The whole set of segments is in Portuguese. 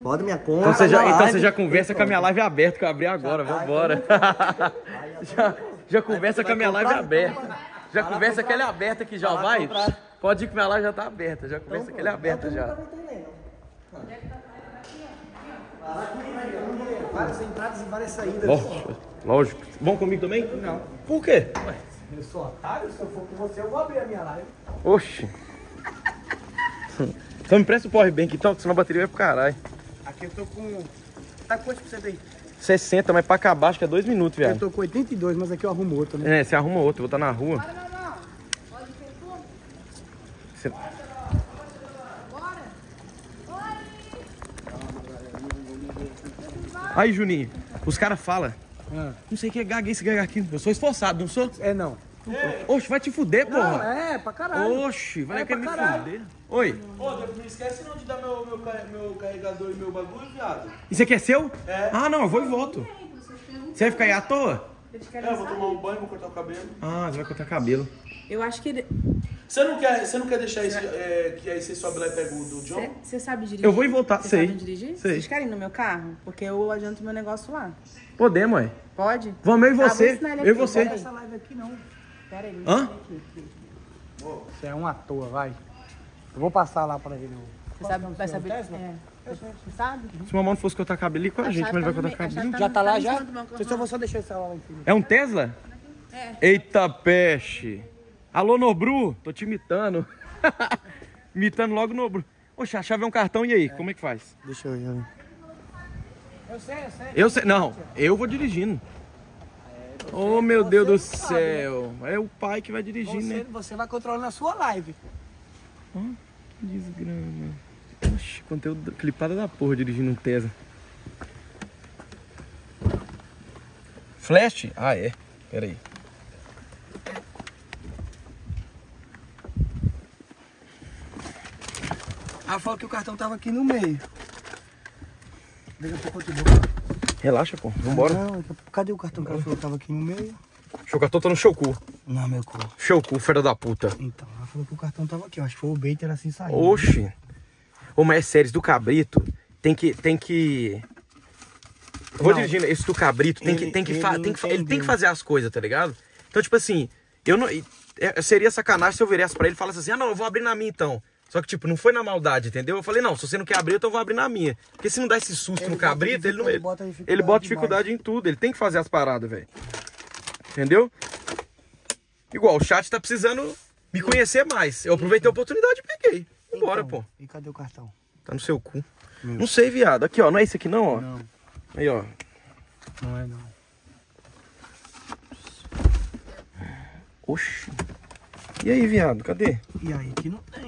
Bota minha conta. Então você já, então live. você já conversa com a minha live aberta que eu abri agora, vambora. já, já conversa com a minha live aberta. Já conversa que ela é aberta aqui já, vai? Pode ir que minha live já tá aberta, já conversa que ela é aberta já. Várias entradas e várias saídas. Lógico, lógico. Vão comigo também? Não. Por quê? Eu sou otário, se eu for com você, eu vou abrir a minha live. Oxi. Então me presta o power bank então, que senão a bateria vai pro caralho. Aqui eu tô com. Tá quantos por cento aí? 60, mas pra acabar acho que é dois minutos, Eu viado. tô com 82, mas aqui eu arrumo outro, né? É, você arruma outro, eu vou estar na rua. Você- Aí, Juninho, os caras falam. Ah. Não sei o que é gaguei esse gaga aqui. Eu sou esforçado, não sou? É não. Oxe, vai te fuder, Não, porra. é, pra caralho. Oxe, vai É querer me pra caralho. fuder. Oi, Ô, não esquece não de dar meu, meu, meu carregador e meu bagulho, viado. isso aqui é seu? É. Ah, não, eu vou e volto. Você vai ficar aí à toa? É, eu vou tomar um banho, vou cortar o cabelo. Ah, você vai cortar cabelo. Eu acho que. Você não quer, você não quer deixar esse, é, que aí você sobe lá e pega o do John? Você sabe dirigir? Eu vou e voltar, Cê sei. Sabe dirigir? Sei. Vocês querem ir no meu carro? Porque eu adianto meu negócio lá. Podemos, ué. Pode? Vamos eu e Ah, vou você. ele eu e você. peraí. Essa live aqui não. Pera aí. Hã? Você é um à toa, vai. Eu vou passar lá pra ver. Você sabe, vai saber. É. Você sabe? Se o mamão não fosse cortar cabelo ali com a, gente, mas ele vai cortar cabelo. Já tá lá já? eu vou só deixar esse celular lá em cima. É um Tesla? É. Eita peste. Alô, Nobru, tô te imitando. imitando logo o Nobru. Oxe, a chave é um cartão, e aí? Como é que faz? Deixa eu ir. Eu sei, eu sei. Eu sei, não, eu vou dirigindo. Oh, meu Deus do céu. É o pai que vai dirigir, Você, né? você vai controlando a sua live. Que desgrama. Oxe, conteúdo clipada da porra dirigindo um Tesla. Flash? Ah, é. Pera aí. Ah, falou que o cartão tava aqui no meio. Daqui a pouco eu dou. Relaxa, pô. Vambora. Não, cadê o cartão que ela falou que tava aqui no meio? Chocatou tá no Chocu. Não, meu cu. Chocu, filha da puta. Então, ela falou que o cartão tava aqui. Eu acho que foi o baiter assim saindo. Oxi. Ô, mas é sério, do cabrito tem que. Tem que. Eu vou Não. dirigindo, esse do cabrito tem que. Ele- Tem que fa- ele tem que fa- ele tem que fazer as coisas, tá ligado? Então, tipo assim, eu não. é- seria sacanagem se eu virasse pra ele e falasse assim: ah, não, eu vou abrir na minha então. Só que, tipo, não foi na maldade, entendeu? Eu falei, não, se você não quer abrir, então eu vou abrir na minha. Porque se não dá esse susto Ele no cabrito, ele não. Ele, bota dificuldade ele bota dificuldade em tudo, ele tem que fazer as paradas, velho. Entendeu? Igual, o chat tá precisando me conhecer mais. Eu aproveitei a oportunidade e peguei. Vambora, Então, pô. E cadê o cartão? Tá no seu cu. Não sei, viado. Aqui, ó. Não é esse aqui, não, ó. Não, Aí, ó. não é não. Oxi. E aí, viado? Cadê? E aí, aqui não tem.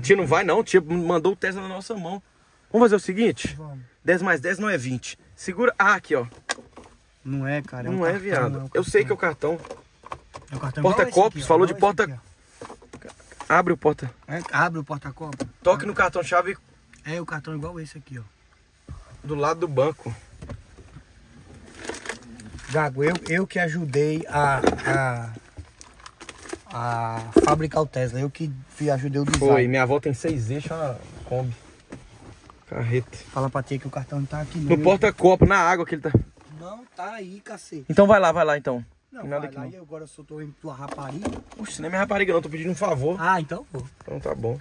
Tia não vai, não. Tia mandou o Tesla na nossa mão. Vamos fazer o seguinte? Vamos. 10 mais 10 não é 20. Segura. Ah, aqui, ó. Não é, cara. é um não é, cartão, viado. é um Eu sei que é o cartão. É um cartão Porta-copos, falou de porta- aqui, Abre o porta. É, abre o porta-copo. Toque no cartão-chave É o cartão igual esse aqui, ó. do lado do banco. Gago, eu, eu que ajudei a, a, a fabricar o Tesla. Eu que ajudei o design. Foi. Minha avó tem seis eixos, uma Kombi. Carreta. Fala pra tia que o cartão não tá aqui, não. No porta-copo, na água que ele tá. Não tá aí, cacete. Então vai lá, vai lá então. Não, nada vai lá não. e agora eu só tô indo tua rapariga. Oxe, não é minha rapariga, não. Tô pedindo um favor. Ah, então vou. Então tá bom.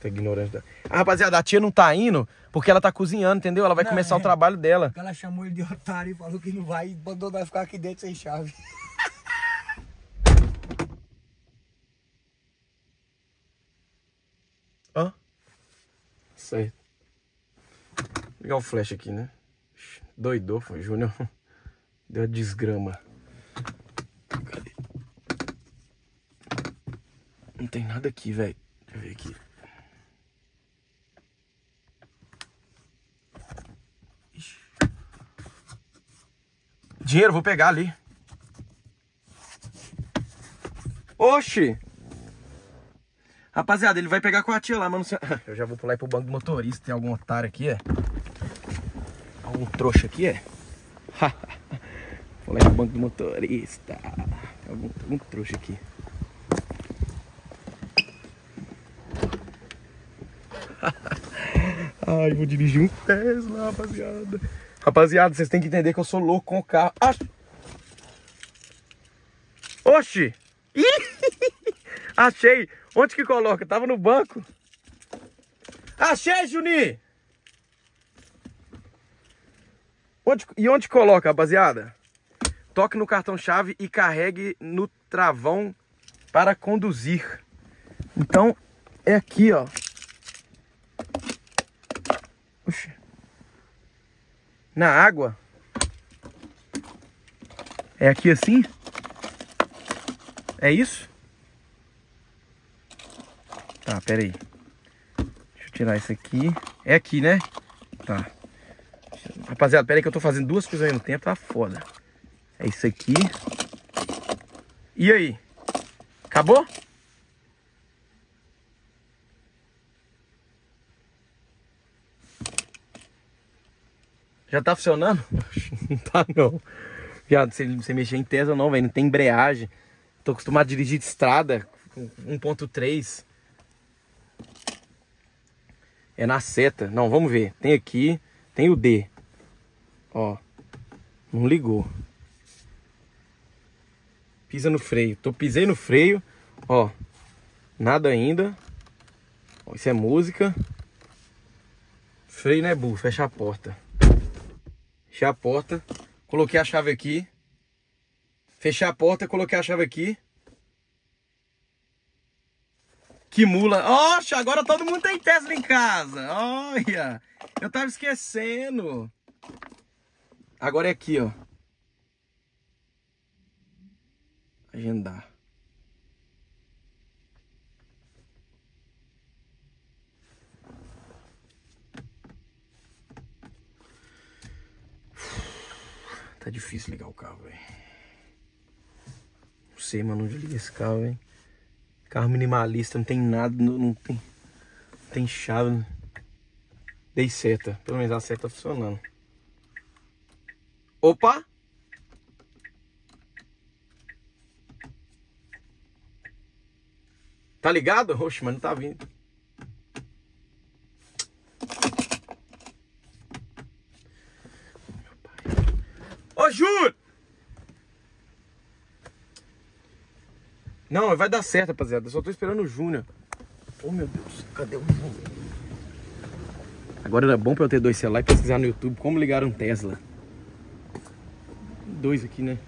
Tá ignorante. Da... Ah, rapaziada, a tia não tá indo porque ela tá cozinhando, entendeu? Ela vai Não, começar é. o trabalho dela. Ela chamou ele de otário e falou que não vai e mandou nós ficar aqui dentro sem chave. Hã? Certo. Vou ligar o flash aqui, né? Doidou, foi, Júnior. Deu a desgrama. Cadê? Não tem nada aqui, velho. Deixa eu ver aqui. Dinheiro, vou pegar ali. Oxi! Rapaziada, ele vai pegar com a tia lá, mano. Eu já vou pular aí pro banco do motorista. Tem algum otário aqui, é? Algum trouxa aqui, é? Pular aí pro banco do motorista. Tem algum, algum trouxa aqui. Ai, vou dirigir um Tesla, rapaziada. Rapaziada, vocês têm que entender que eu sou louco com o carro. Ah. Oxi! Ih! Achei! Onde que coloca? Tava no banco. Achei, Juninho! Onde, e onde coloca, rapaziada? Toque no cartão-chave e carregue no travão para conduzir. Então, é aqui, ó. Oxi. Na água. É aqui assim? É isso? Tá, pera aí. Deixa eu tirar isso aqui. É aqui, né? Tá. Rapaziada, pera aí que eu tô fazendo duas coisas ao mesmo tempo, tá foda. É isso aqui. E aí? Acabou? Já tá funcionando? Não tá não. Viado, você, você mexer em Tesla não, velho. Não tem embreagem. Tô acostumado a dirigir de estrada com 1.3. É na seta. Não, vamos ver. Tem aqui, tem o D. Ó. Não ligou. Pisa no freio. Tô pisei no freio. Ó. Nada ainda. Ó, isso é música. Freio não é burro. Fecha a porta. Fechei a porta. Coloquei a chave aqui. Fechei a porta, coloquei a chave aqui. Que mula. Oxe, agora todo mundo tem Tesla em casa. Olha. Eu tava esquecendo. Agora é aqui, ó. Agendar. Tá difícil ligar o carro, velho. Não sei, mano, onde liga esse carro, velho. Carro minimalista, não tem nada, não, não tem, não tem chave. Dei seta, pelo menos a seta tá funcionando. Opa! Tá ligado? Oxe, mas não tá vindo. Ô, Júlio! Não, vai dar certo, rapaziada. Só tô esperando o Júnior. Oh, meu Deus. Cadê o Júnior? Agora era bom pra eu ter dois celulares e pesquisar no YouTube como ligar um Tesla. Dois aqui, né?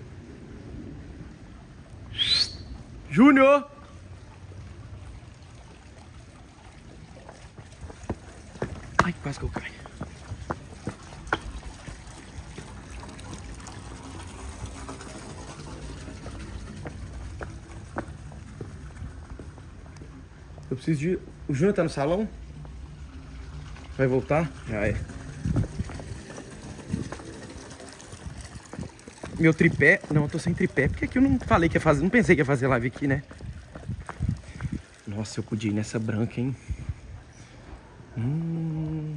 Júnior! Ai, quase que eu caio. Preciso de. O Júnior tá no salão? Vai voltar? Já é. Meu tripé. Não, eu tô sem tripé. Porque aqui eu não falei que ia fazer. Não pensei que ia fazer live aqui, né? Nossa, eu podia ir nessa branca, hein? Hum,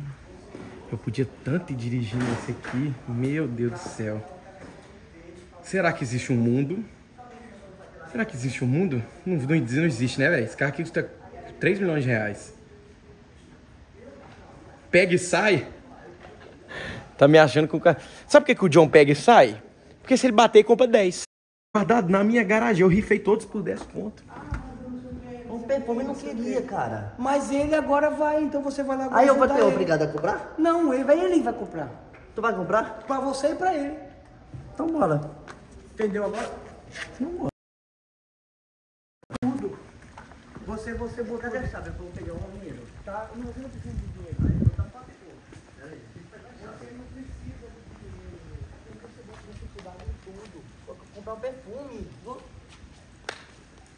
eu podia tanto ir dirigindo esse aqui. Meu Deus do céu. Será que existe um mundo? Será que existe um mundo? Não, não, não existe, né, velho? Esse carro aqui custa 3 milhões de reais. Pega e sai. Tá me achando que o cara. Sabe por que, que o John pega e sai? Porque se ele bater, compra 10. Guardado na minha garagem. Eu rifei todos por 10 pontos. O perfume não queria, cara. Mas ele agora vai, então você vai lá Aí eu vou ter ele. obrigado a comprar? Não, ele vai, ele vai comprar. Tu vai comprar? Pra você e pra ele. Então bora. Entendeu agora? Tudo. Você, você botou. Cadê a chave? Eu vou pegar um dinheiro. Tá, não, você não precisa de dinheiro. Aí eu tá quatro pontos. Você não precisa de dinheiro. Tem que você cuidar de tudo. Vou comprar um perfume. Vou...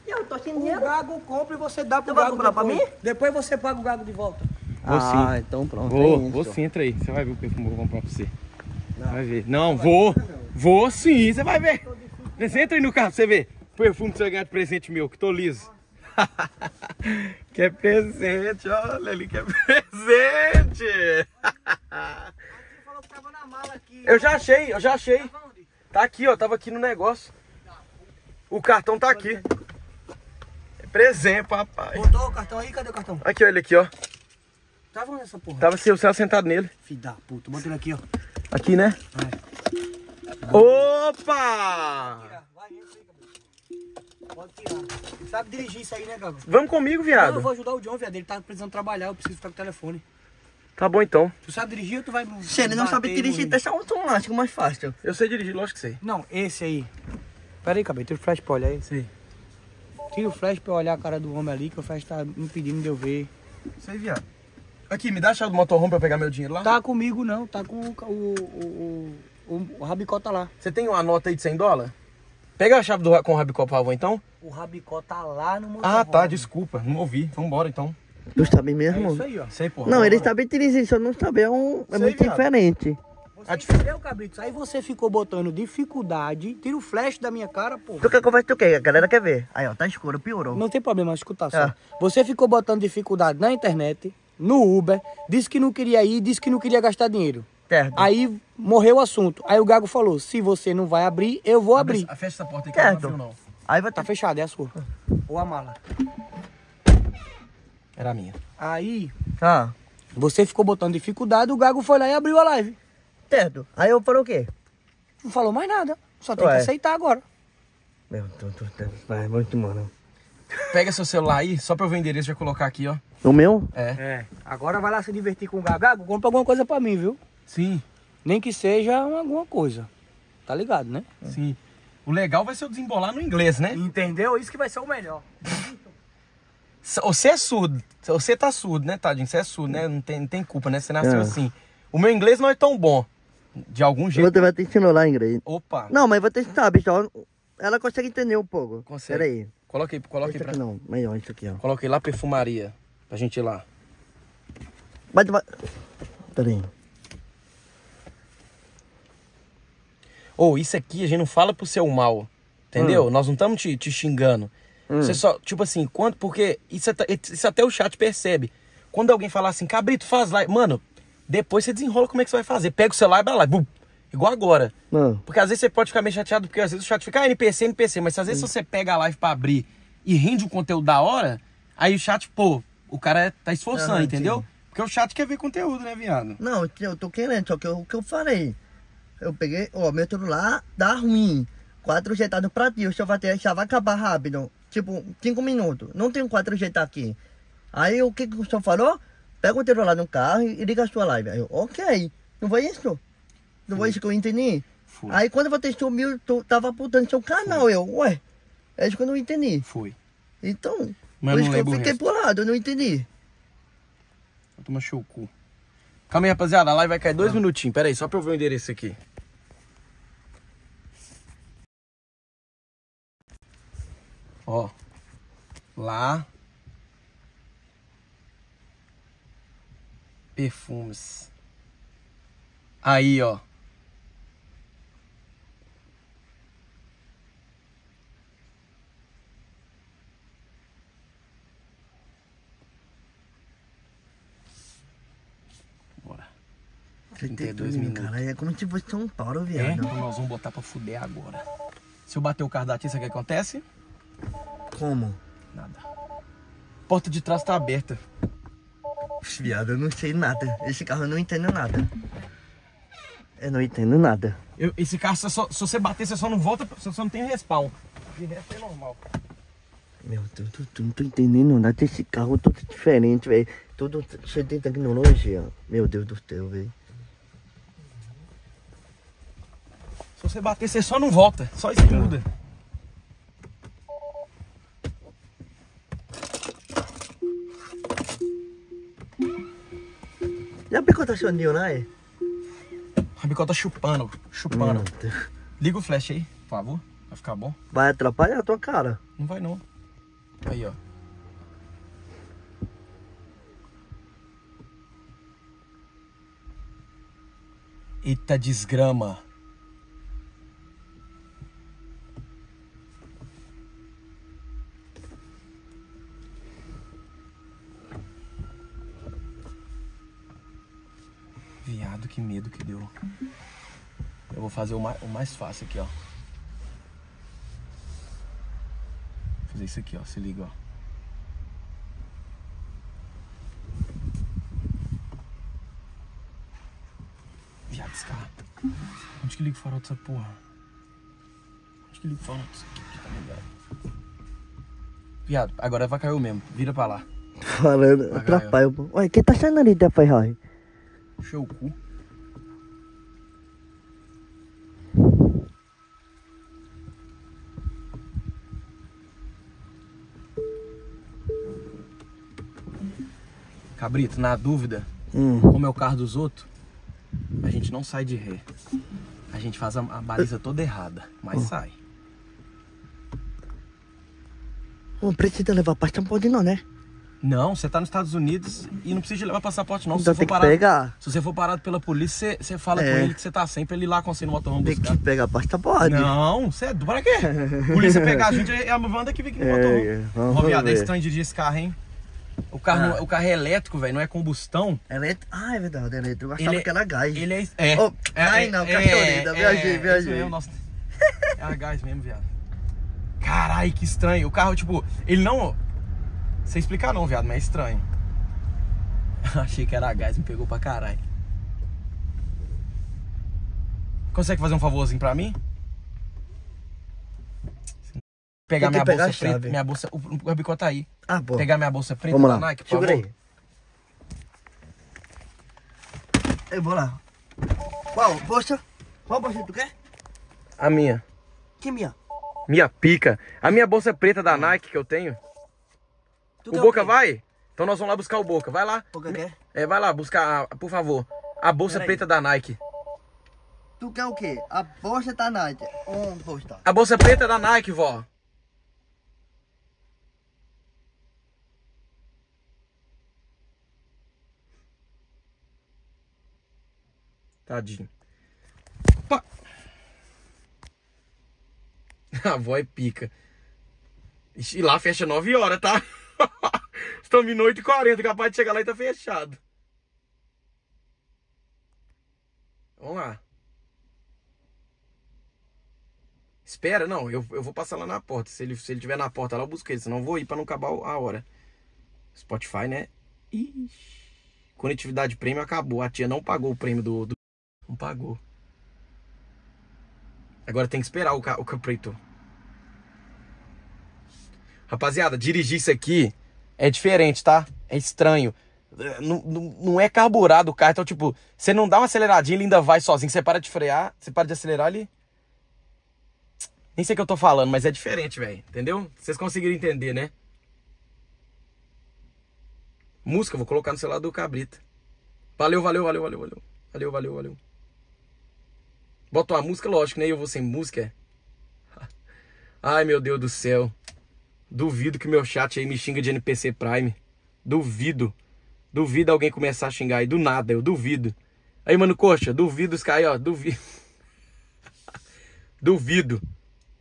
E eu tô sem O dinheiro. gago compra e você dá pro gago comprar pra mim? Depois você paga o gago de volta. Vou ah, sim. então pronto. Vou, é vou sim, entra aí. Você vai ver o perfume que eu vou comprar pra você. Vai ver. Não, vou. Vou sim, você vai ver. Você entra aí no carro pra você ver. O perfume que você vai ganhar de presente meu, que tô liso. quer presente, olha ali, quer presente. Eu já achei, eu já achei. Tá aqui, ó, tava aqui no negócio. O cartão tá aqui. É presente, papai. Botou o cartão aí? Cadê o cartão? Aqui, olha ele aqui, ó. Tava onde essa porra? Tava seu céu sentado nele. Filho da puta, bota ele aqui, ó. Aqui, né? Opa! Pode tirar. Sabe dirigir isso aí, né, Gabriel? Vamos comigo, Não, viado. eu vou ajudar o John, viado. Ele tá precisando trabalhar, eu preciso ficar com o telefone. Tá bom então. Tu sabe dirigir ou tu vai. Se ele não sabe dirigir, deixa um automático mais fácil. Eu sei dirigir, lógico que sei. Não, esse aí. Pera aí, cabelo, tira o flash pra olhar aí. Sei. Tira o flash pra eu olhar a cara do homem ali, que o flash tá impedindo de eu ver. Sei, viado. Aqui, me dá a chave do motorhome pra eu pegar meu dinheiro lá. Tá comigo não, tá com o, o, o, o, o Rabicó tá lá. Você tem uma nota aí de 100 dólares? Pega a chave do, com o Rabicó, por favor, então. O Rabicó tá lá no Ah, tá, motorhome. desculpa. Não ouvi. Vambora, então. Tu sabe É mesmo? isso aí, ó. Sei, porra. Não, ele sabe dirigir, só não sabe, é, um, é Sei, muito viado. diferente. Você entendeu, Cabritos? Aí você ficou botando dificuldade, tira o flash da minha cara, pô. Tu quer conversa, tu quer? A galera quer ver. Aí, ó, tá escuro, piorou. Não tem problema, escutar só. Ah. Você ficou botando dificuldade na internet, no Uber, disse que não queria ir, disse que não queria gastar dinheiro. Certo. Aí morreu o assunto. Aí o Gago falou: se você não vai abrir, eu vou abrir. Fecha essa porta aí que eu não Certo. abriu, não. Aí vai Tá tá. fechado, é a sua. Ou a mala. Era a minha. Aí Ah, você ficou botando dificuldade, o Gago foi lá e abriu a live. certo. Aí eu falei o quê? Não falou mais nada. Só tem Ué. que aceitar agora. Meu Deus do céu, vai muito, mano. Pega seu celular aí, só pra eu ver o endereço já colocar aqui, ó. O meu? É. É. Agora vai lá se divertir com o Gago. Gago, compra alguma coisa pra mim, viu? Sim, Nem que seja uma- alguma coisa. Tá ligado, né? sim. O legal vai ser eu desembolar no inglês, né? Entendeu? Isso que vai ser o melhor. Você é surdo. Você tá surdo, né, tadinho? Você é surdo, né? Não tem, não tem culpa, né? Você nasceu É. assim. O meu inglês não é tão bom. De algum jeito. Você vai ter que ensinar lá inglês. Opa. Não, mas você sabe, só. Ela consegue entender um pouco. Consegue. Pera aí. Coloca aí, coloca aí Isso pra... não, melhor isso aqui, ó. Coloca aí lá perfumaria. Pra gente ir lá. Mas, mas... Pera aí. Ou isso aqui a gente não fala pro seu mal. Entendeu? Nós não estamos te, te xingando. Você só, tipo assim, quando, porque isso, até- isso até o chat percebe. Quando alguém falar assim, cabrito, faz lá. Mano, depois você desenrola como é que você vai fazer. Pega o celular e vai lá. bum, igual agora. Não. Porque às vezes você pode ficar meio chateado, porque às vezes o chat fica, ah, NPC, NPC. Mas às vezes se você pega a live pra abrir e rende um conteúdo da hora, aí o chat, pô, o cara tá esforçando, entendeu? Porque o chat quer ver conteúdo, né, viado? Não, eu tô querendo, só que eu- o que eu falei? Eu peguei, ó, meu celular dá ruim. 4G tá no pratinho, só vai, ter, já vai acabar rápido. Tipo, 5 minutos. Não tem 4G tá aqui. Aí o que, que o senhor falou? Pega o celular no carro e liga a sua live. Aí eu, ok. Não foi isso? Não foi isso que eu entendi? Aí quando você sumiu, tu tava apontando seu canal. Eu, ué, é isso que eu não entendi. Foi. Então, Mas por isso que eu fiquei resto. por lado, eu não entendi. Show cu. Calma aí, rapaziada. A live vai cair dois minutinhos. Pera aí, só pra eu ver o endereço aqui. Ó. Lá. Perfumes. Aí, ó. Bora. 32 minutos. Cara, é como se fosse São Paulo, É? viado. Então nós vamos botar pra fuder agora. Se eu bater o cardápio, sabe o que acontece? Como? Nada. Porta de trás tá aberta. Viado, eu não sei nada. Esse carro eu não entendo nada. Eu não entendo nada. Eu- esse carro, você só- se você bater, você só não volta, você só não tem respawn. De resto é normal. Meu Deus, eu não tô entendendo nada desse carro todo diferente, velho. Tudo cheio de tecnologia. Meu Deus do céu, velho. Se você bater, você só não volta. Só isso muda. Já pegou tá chondinho, né? A bicota chupando, chupando. Liga o flash aí, por favor. Vai ficar bom. Vai atrapalhar a tua cara. Não vai não. Aí, ó. Eita desgrama. que medo que deu. Eu vou fazer o mais, o mais fácil aqui, ó. Vou fazer isso aqui, ó. Se liga, ó. Viados, cara. Onde que liga o farol dessa porra? Onde que liga o farol dessa aqui? Tá ligado? Viado, agora vai cair o mesmo. Vira pra lá. Falando, atrapalha. Ué, quem tá achando ali da ferragem? Show o cu. Cabrito, na dúvida, Hum. como é o carro dos outros, a gente não sai de ré. A gente faz a, a baliza toda errada, mas sai. Não precisa levar pasta, não pode não, né? Não, você tá nos Estados Unidos e não precisa levar passaporte não. Se Então você tem for que parado, pegar. se você for parado pela polícia, você, você fala É. com ele que você tá sem pra ele ir lá com você no motorhome Tem buscar. que pegar pasta, pode. Não, você é. Pra quê? Polícia pegar a gente, é a Wanda que vem aqui no É, motorhome. é, vamos Ô, viado, é estranho dirigir esse carro, hein? O carro, Ah. não- o carro é elétrico, velho, não é combustão. Eletro... Ah, é verdade, eletro. Eu achava Ele é- que era gás. Ele é... é, Oh, é ai, não, Castorina, viajei, Isso viajei. nossa. É a gás mesmo, viado. Carai, que estranho. O carro, tipo, ele não... Sei explicar não, viado, mas é estranho. Achei que era a gás, me pegou pra caralho. Consegue fazer um favorzinho pra mim? Pegar minha pegar bolsa preta, minha bolsa... O, o Rabicó tá aí. Ah, pô. Pegar minha bolsa preta Vamos da lá. Nike, por Segura favor. aí. Eu vou lá. Qual? Bolsa? Qual bolsa tu quer? A minha. Que minha? Minha pica. A minha bolsa preta da Nike que eu tenho. Tu O Boca quê? vai? Então nós vamos lá buscar o Boca. Vai lá. Boca quer? É, vai lá buscar, a- por favor. A bolsa Peraí. preta da Nike. Tu quer o quê? A bolsa tá na Um bolsa. A bolsa preta da Nike, vó. Tadinho. Pá. A avó é pica. E lá fecha 9 horas, tá? Estamos em 8h40, capaz de chegar lá e tá fechado. Vamos lá. Espera, não, eu, eu vou passar lá na porta. Se ele, se ele tiver na porta lá, eu busco ele. Senão eu vou ir pra não acabar a hora. Spotify, né? Ixi. Conectividade prêmio acabou. A tia não pagou o prêmio do. do- Não pagou. Agora tem que esperar o, ca- o. Rapaziada, dirigir isso aqui é diferente, tá? É estranho. Não, não, não é carburado o carro. Então, tipo, você não dá uma aceleradinha, ele ainda vai sozinho. Você para de frear, você para de acelerar ali. Nem sei o que eu tô falando, mas é diferente, velho. Entendeu? Vocês conseguiram entender, né? Música, vou colocar no celular do Cabrita. Valeu, valeu, valeu, valeu, valeu. Valeu, valeu, valeu. Bota uma música, lógico, né? Eu vou sem música. Ai, meu Deus do céu. Duvido que meu chat aí me xinga de NPC Prime. Duvido. Duvido alguém começar a xingar aí. Do nada, eu duvido. Aí, mano, coxa, duvido os caras aí, ó. Duvido. duvido.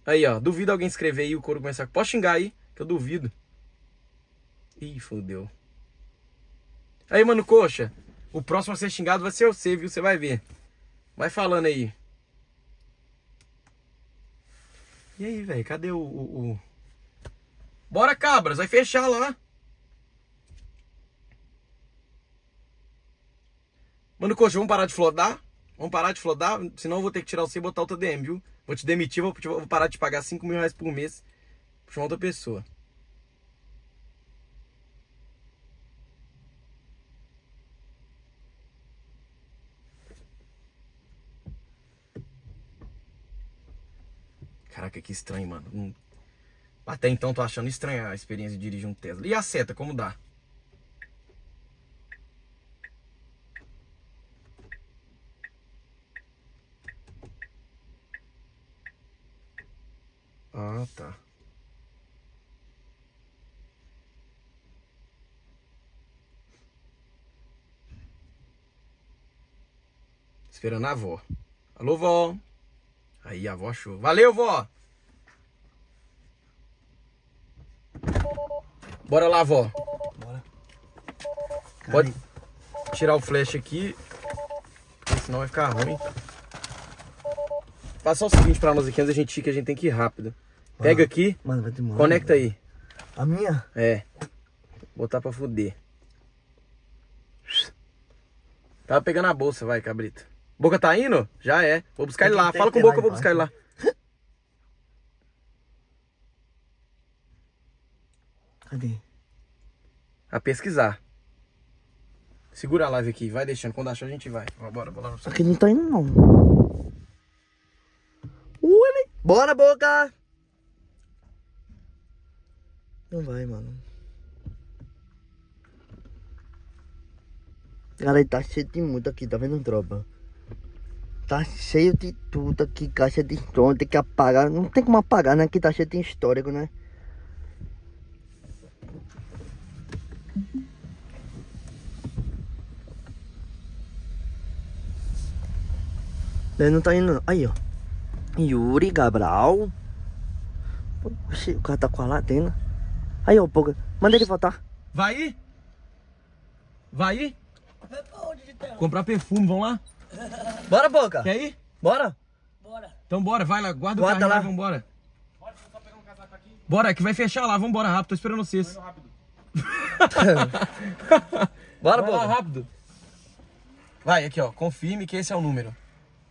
Aí, ó. Duvido alguém escrever aí e o couro começar. Pode xingar aí, que eu duvido. Ih, fodeu. Aí, mano, coxa. O próximo a ser xingado vai ser você, viu? Você vai ver. Vai falando aí. E aí, velho? Cadê o, o, o- Bora, cabras. Vai fechar lá. Mano, coxa, vamos parar de flodar? Vamos parar de flodar? Senão eu vou ter que tirar você e botar outra DM, viu? Vou te demitir, vou, vou parar de pagar 5 mil reais por mês. Pra chamar outra pessoa. Caraca, que estranho, mano. Hum. Até então tô achando estranha a experiência de dirigir um Tesla. E a seta, como dá? Ah, tá. Esperando a avó. Alô, vó. Aí, a avó achou. Valeu, vó. Bora lá, vó. Pode tirar o flash aqui, porque senão vai ficar ruim. Passa o seguinte pra nós aqui, antes a gente ir, que a gente tem que ir rápido. Pega aqui, Mano, vai demorar. conecta aí. A minha? É. Botar pra fuder. Tava pegando a bolsa, vai, cabrito. Boca tá indo? Já é. Vou buscar ele que lá. Fala com que o Boca, eu vou buscar ele lá. Cadê? A pesquisar. Segura a live aqui, vai deixando. Quando achar, a gente vai. Bora, bora. Aqui não tá indo, não. Ui, Bora, boca! Não vai, mano. Cara, tá cheio de multa aqui, tá vendo, tropa? Tá cheio de tudo aqui, caixa de som, tem que apagar. Não tem como apagar, né? Que tá cheio de histórico, né? Ele não tá indo. não. Aí, ó. Yuri Gabriel. Oxi, o cara tá com a latena. Aí, ó, Boca. Manda ele voltar. Vai ir? Vai ir? Comprar perfume, vamos lá? Bora, Boca. Quer ir? Bora. Então bora, vai lá, guarda o Guarda carrinho lá, lá. vambora. Bora, que vai fechar lá, vambora rápido, tô esperando vocês. Bora, Vai lá, Boca. rápido. Vai, aqui ó, confirme que esse é o número.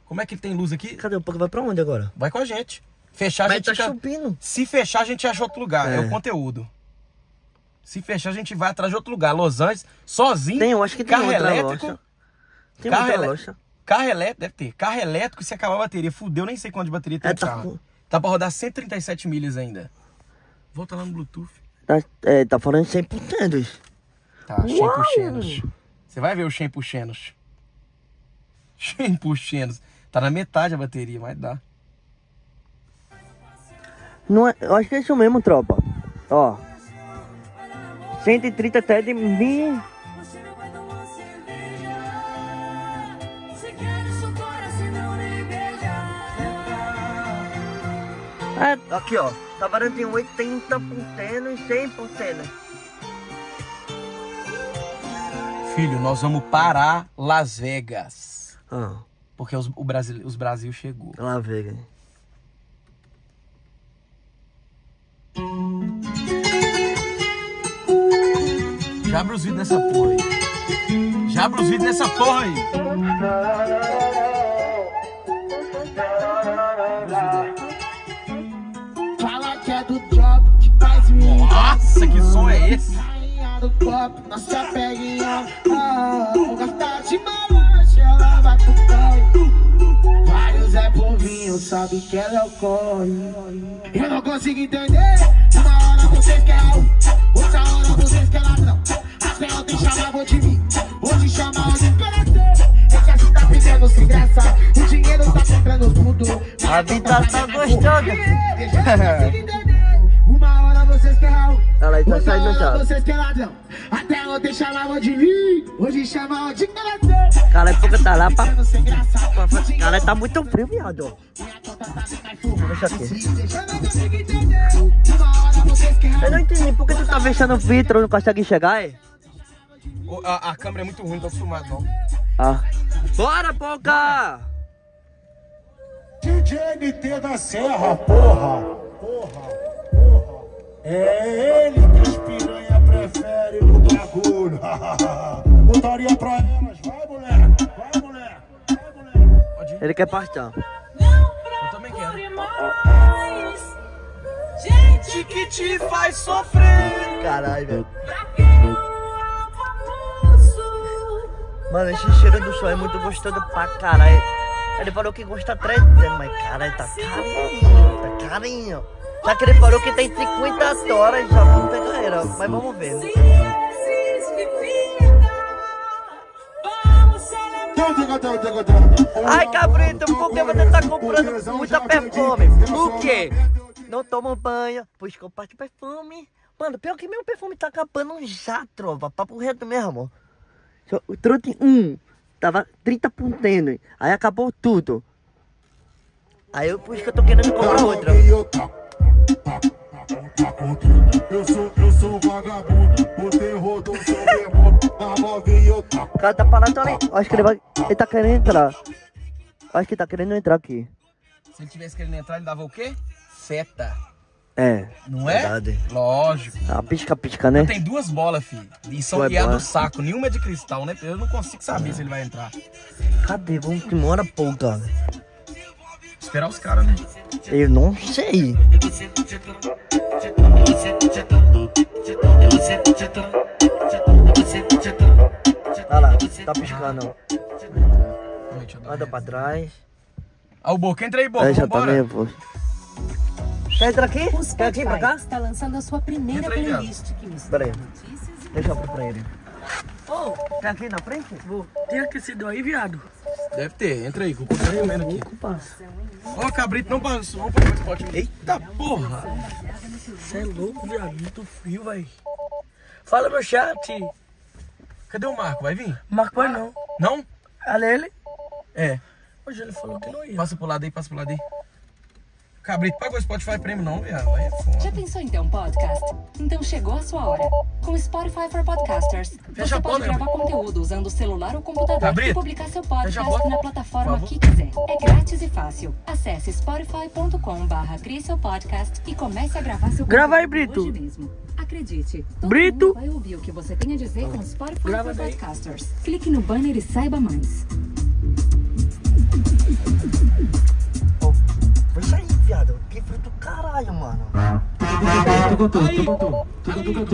Como é que ele tem luz aqui? Cadê o Boca? Vai pra onde agora? Vai com a gente. Fechar, a Mas gente tá fica- subindo. Se fechar, a gente acha outro lugar. É. É. o conteúdo. Se fechar, a gente vai atrás de outro lugar. Los Angeles, sozinho. Tem, eu acho que tem carro outra elétrico. loja. Tem Carro outra elé- loja. Carro elétrico, deve ter. Carro elétrico, se acabar a bateria, fudeu, nem sei quanto de bateria tem É, tá carro. Tá pra rodar 137 milhas ainda. Volta lá no Bluetooth. Tá, é, tá falando 100%. Tá, 100 Uau! puxenos. Você vai ver o 100 puxenos. 100 puxenos. Tá na metade a bateria, mas dá. Não é, eu acho que é isso mesmo, tropa. Ó. 130 até de mil. É, aqui, ó. Tá valendo em 80% e 100%. Filho, nós vamos parar Las Vegas. Ah, Porque os, o Brasil, os Brasil chegou. lá vê. Já abre os vidros nessa porra aí. Já abre os vidros nessa porra aí. Nossa, que som é esse? rainha do pop, nossa peguinha. Ah, de balanço, ela vai pro corre. Vários é povinho, sabe que ela é o corre. Eu não consigo entender. Uma hora vocês querem um, outra hora vocês querem ladrão. Até ontem chamavam de mim, hoje chamavam de coração. É gente tá perdendo sem graça. O dinheiro tá comprando tudo. A vida tá gostosa. Deixa eu conseguir entender. Ela aí tá saindo já. vocês querem ladrão. Até ontem chamavam de mim, hoje chamavam de coração. Cara, é porque tá lá pra. Cara, tá muito frio, viado. conta tá. Deixa aqui. Eu conseguir entender. Uma hora vocês querem Eu não entendi por que tu tá fechando o vidro e não consegue chegar, é? A, a câmera é muito ruim, tô acostumado não. Ah. Bora, Boca! DJ NT da Serra, porra! Porra! É ele que os piranha prefere no bagulho! Putaria pra elas, vai moleque! Vai moleque! Vai moleque! Ele quer pastar. Eu também quero. Gente que te faz sofrer. Caralho, velho. Mano, esse cheiro do som é muito gostoso pra caralho. Ele falou que gosta 300, mas caralho, tá carinho, tá carinho. Já que ele falou que tem 50 horas, já pegar ele, ó. mas vamos ver. né? Ai, cabrito, por que você tá comprando muita perfume? Por quê? Não toma banho, pois comparte perfume. Mano, pior que meu perfume tá acabando já, trova. Papo reto mesmo. O trote 1 tava 30 puntendo. Aí acabou tudo. Aí eu, por isso que eu tô querendo comprar outra. Eu tá, tá, tá contigo. Eu sou, eu sou vagabundo, o terror do seu demônio. Na novinha eu tá. O cara tá parado ali. Acho que ele vai. Ele tá querendo entrar. Acho que ele tá querendo entrar aqui. Se ele tivesse querendo entrar, ele dava o quê? Seta. É. Não é? Verdade. Lógico. Ah, pisca-pisca, né? Tem duas bolas, filho. E são que é a do saco. Nenhuma é de cristal, né? Eu não consigo saber se ele vai entrar. Cadê? Vamos que mora pouca. Esperar os caras, né? Eu não sei. Olha lá, tá piscando. Anda pra trás. Ah, o Boca, entra aí, Boca. Aí já tá. Quer entrar aqui? Quer aqui pra cá? está lançando a sua primeira playlist Pera aí. Deixa eu pra ele. Quer aqui na frente? Vou. Tem aquecido aí, viado? Deve ter. Entra aí, que eu tô comendo aqui. Ó, cabrito, não passou. Pra spot. Eita porra. Você é louco, viado. Muito frio, velho. Fala, meu chat. Cadê o Marco? Vai vir? Marco vai não. Não? Olha ele. É. Hoje ele falou que não ia. Passa pro lado aí, passa pro lado aí. Cabrito, pagou o Spotify Premium não, viado. Aí é foda. Já pensou em ter um podcast? Então chegou a sua hora. Com o Spotify for Podcasters, Fecha a você pode porta, gravar conteúdo usando o celular ou computador Cabrito, e publicar seu podcast na plataforma que quiser. É grátis e fácil. Acesse spotify.com barra crie seu podcast e comece a gravar seu Grava aí, Brito. hoje mesmo. Acredite, todo Brito. mundo vai ouvir o que você tem a dizer com o Spotify Grava for daí. Podcasters. Clique no banner e saiba mais. Viado. Que frio do caralho, mano. Olha o vídeo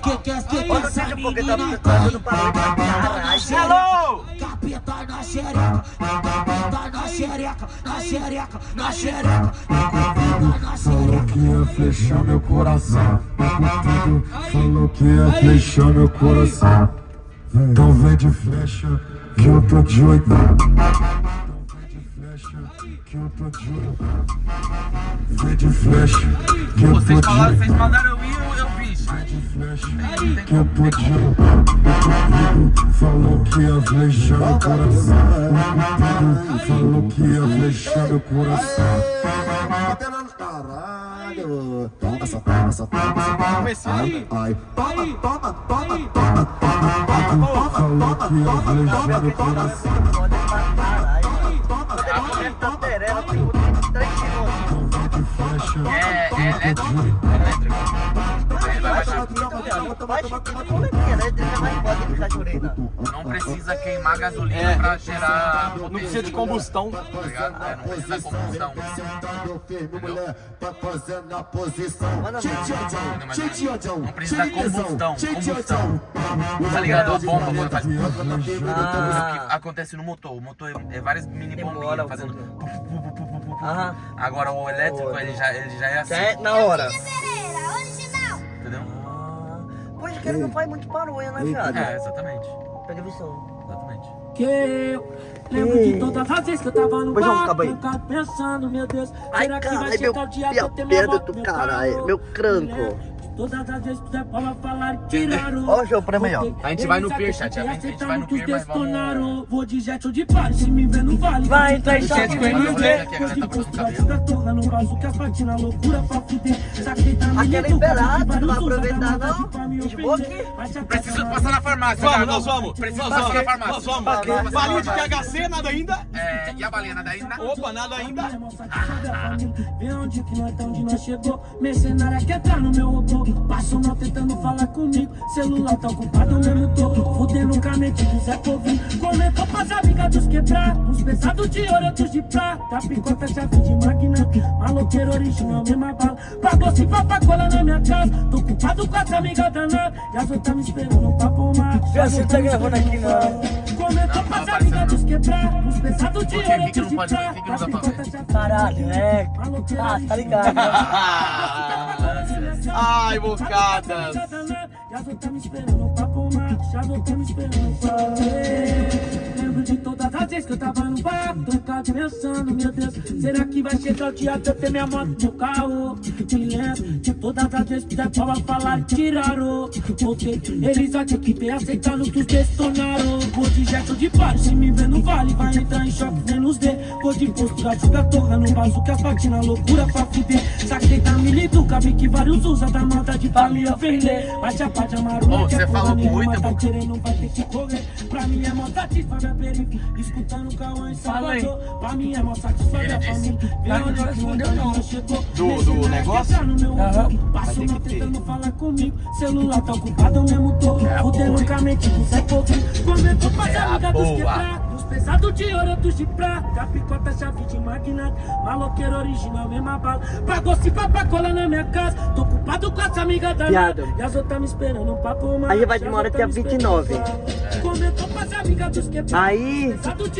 porque tá fazendo barulho pra caralho. Alô! Capeta na xereca, capeta na xereca, na xereca, na xereca, Falou que ia fechar meu coração. Falou que ia fechar meu coração. Então vem de flecha que eu tô de oito. Então vem de flecha que eu tô de oito. Vem de flecha que eu tô Vocês de falaram, oito. vocês mandaram eu ir, eu, eu fiz. de flecha que eu tô de oito. O Cupido falou que ia fechar meu coração. O Cupido falou que ia fechar meu coração. Caralho! Toma essa, toma essa, toma essa. Comecei aí. Ai, toma, toma, toma, toma, toma, Falou que ia fechar meu coração. Foda pra caralho. Quando ele começa a terela, tipo, 3 segundos. Vem de flecha É, é elétrico. Vai chupando Não precisa queimar gasolina pra gerar Não precisa de combustão. tá ligado? É, não precisa combustão. Tá tchim, tchim, Não, precisa tchim, combustão, combustão. Tá ligado? A bomba quando faz. Ah. Isso que acontece no motor. O motor é, é várias mini bombinhas um fazendo. Aham. Agora o elétrico ele já, ele já é assim. Já é na hora. Pois que ele não faz muito barulho, né, viado? É, exatamente. Pega a visão. Exatamente. Que eu lembro de todas as vezes que eu tava no bar, trancado, pensando, meu Deus, Ai, será que vai chegar meu o dia eu ter minha perda moto, do meu caralho, meu cranco. De Todas as vezes que Zé Paula falar, tiraram. Ó o aí, ó. Voltei. A gente vai no pier, chat, acreditam a gente vai no pier, mas vamos-. Vou de jet ou de par, se me ver no vale. Vai entrar em Tá choque de com né? Tô gata de tá bate da não que as patinas, loucura pra fuder. Saquei tá Aquele milito, liberado, não vai aproveitar, não? pra me Esboque? ofender. Bate a Preciso passar na farmácia. Vamos, cara. nós vamos. Preciso Nós passar na vamos. farmácia. Nós vamos. Balinha de. THC, nada ainda? É, e a baleia da ainda? Opa, nada ainda? Vê onde que nós tá, onde nós chegou. Mercenária quer entrar no meu robô. Passo mal tentando falar comigo. Celular tá ocupado, mesmo tô. Fudendo com a mente do Zé Povinho. Comentou pras amigas dos quebrar. Uns pesados de ouro, outros de prata. Picota, chave de máquina. Maloqueiro original, mesma bala. Pagou se pra cola na minha casa. Tô ocupado com as amigas danadas. E as outras me esperando pra pomar. Já você tá gravando aqui, Comentou pras amigas dos quebrar. Uns pesados de ouro, outros não de não prata. Picota, chave Caralho, é. Ah, tá ligado. Ai, bocadas. Já tá me esperando pra já tá me esperando pra ver. Lembro de todas as vezes que eu tava no bar, trancado pensando, meu Deus, será que vai chegar o dia de eu ter minha moto, meu carro? Me lembro de todas as vezes que Zé Paula falar tiraram. Voltei, eles acreditam e aceitaram que os destonaram. Vou de jeito de par, se me ver no vale, vai entrar em choque, menos D. Vou de postura, joga torra no que as patinas, loucura pra fuder. Saquei tá milito, cabe que vários usa da maldade pra me ofender. Bate a de Amaru, Ô, que você falou com nenhuma oito, tá querendo, vai ter que correr. Pra mim é mó a escutando o Cauã em Salvador. Pra mim é mó a família, onde é o. Do- do naipe negócio? é Aham. Passou mal tentando falar comigo, celular tá ocupado, eu mesmo tô. Fudendo com a mente do Zé Povinho. Comentou com as amigas dos boa. Quebrados, pesados de ouro, outros de prata. Picota, chave de magnata, maloqueiro original, mesma bala. Pagou se pra cola na minha casa, tô ocupado com as amigas da Viado. E as outras me esperando, um papo mais. A gente vai demorar até 29. Comentou com as amigas dos quebrados. Aí,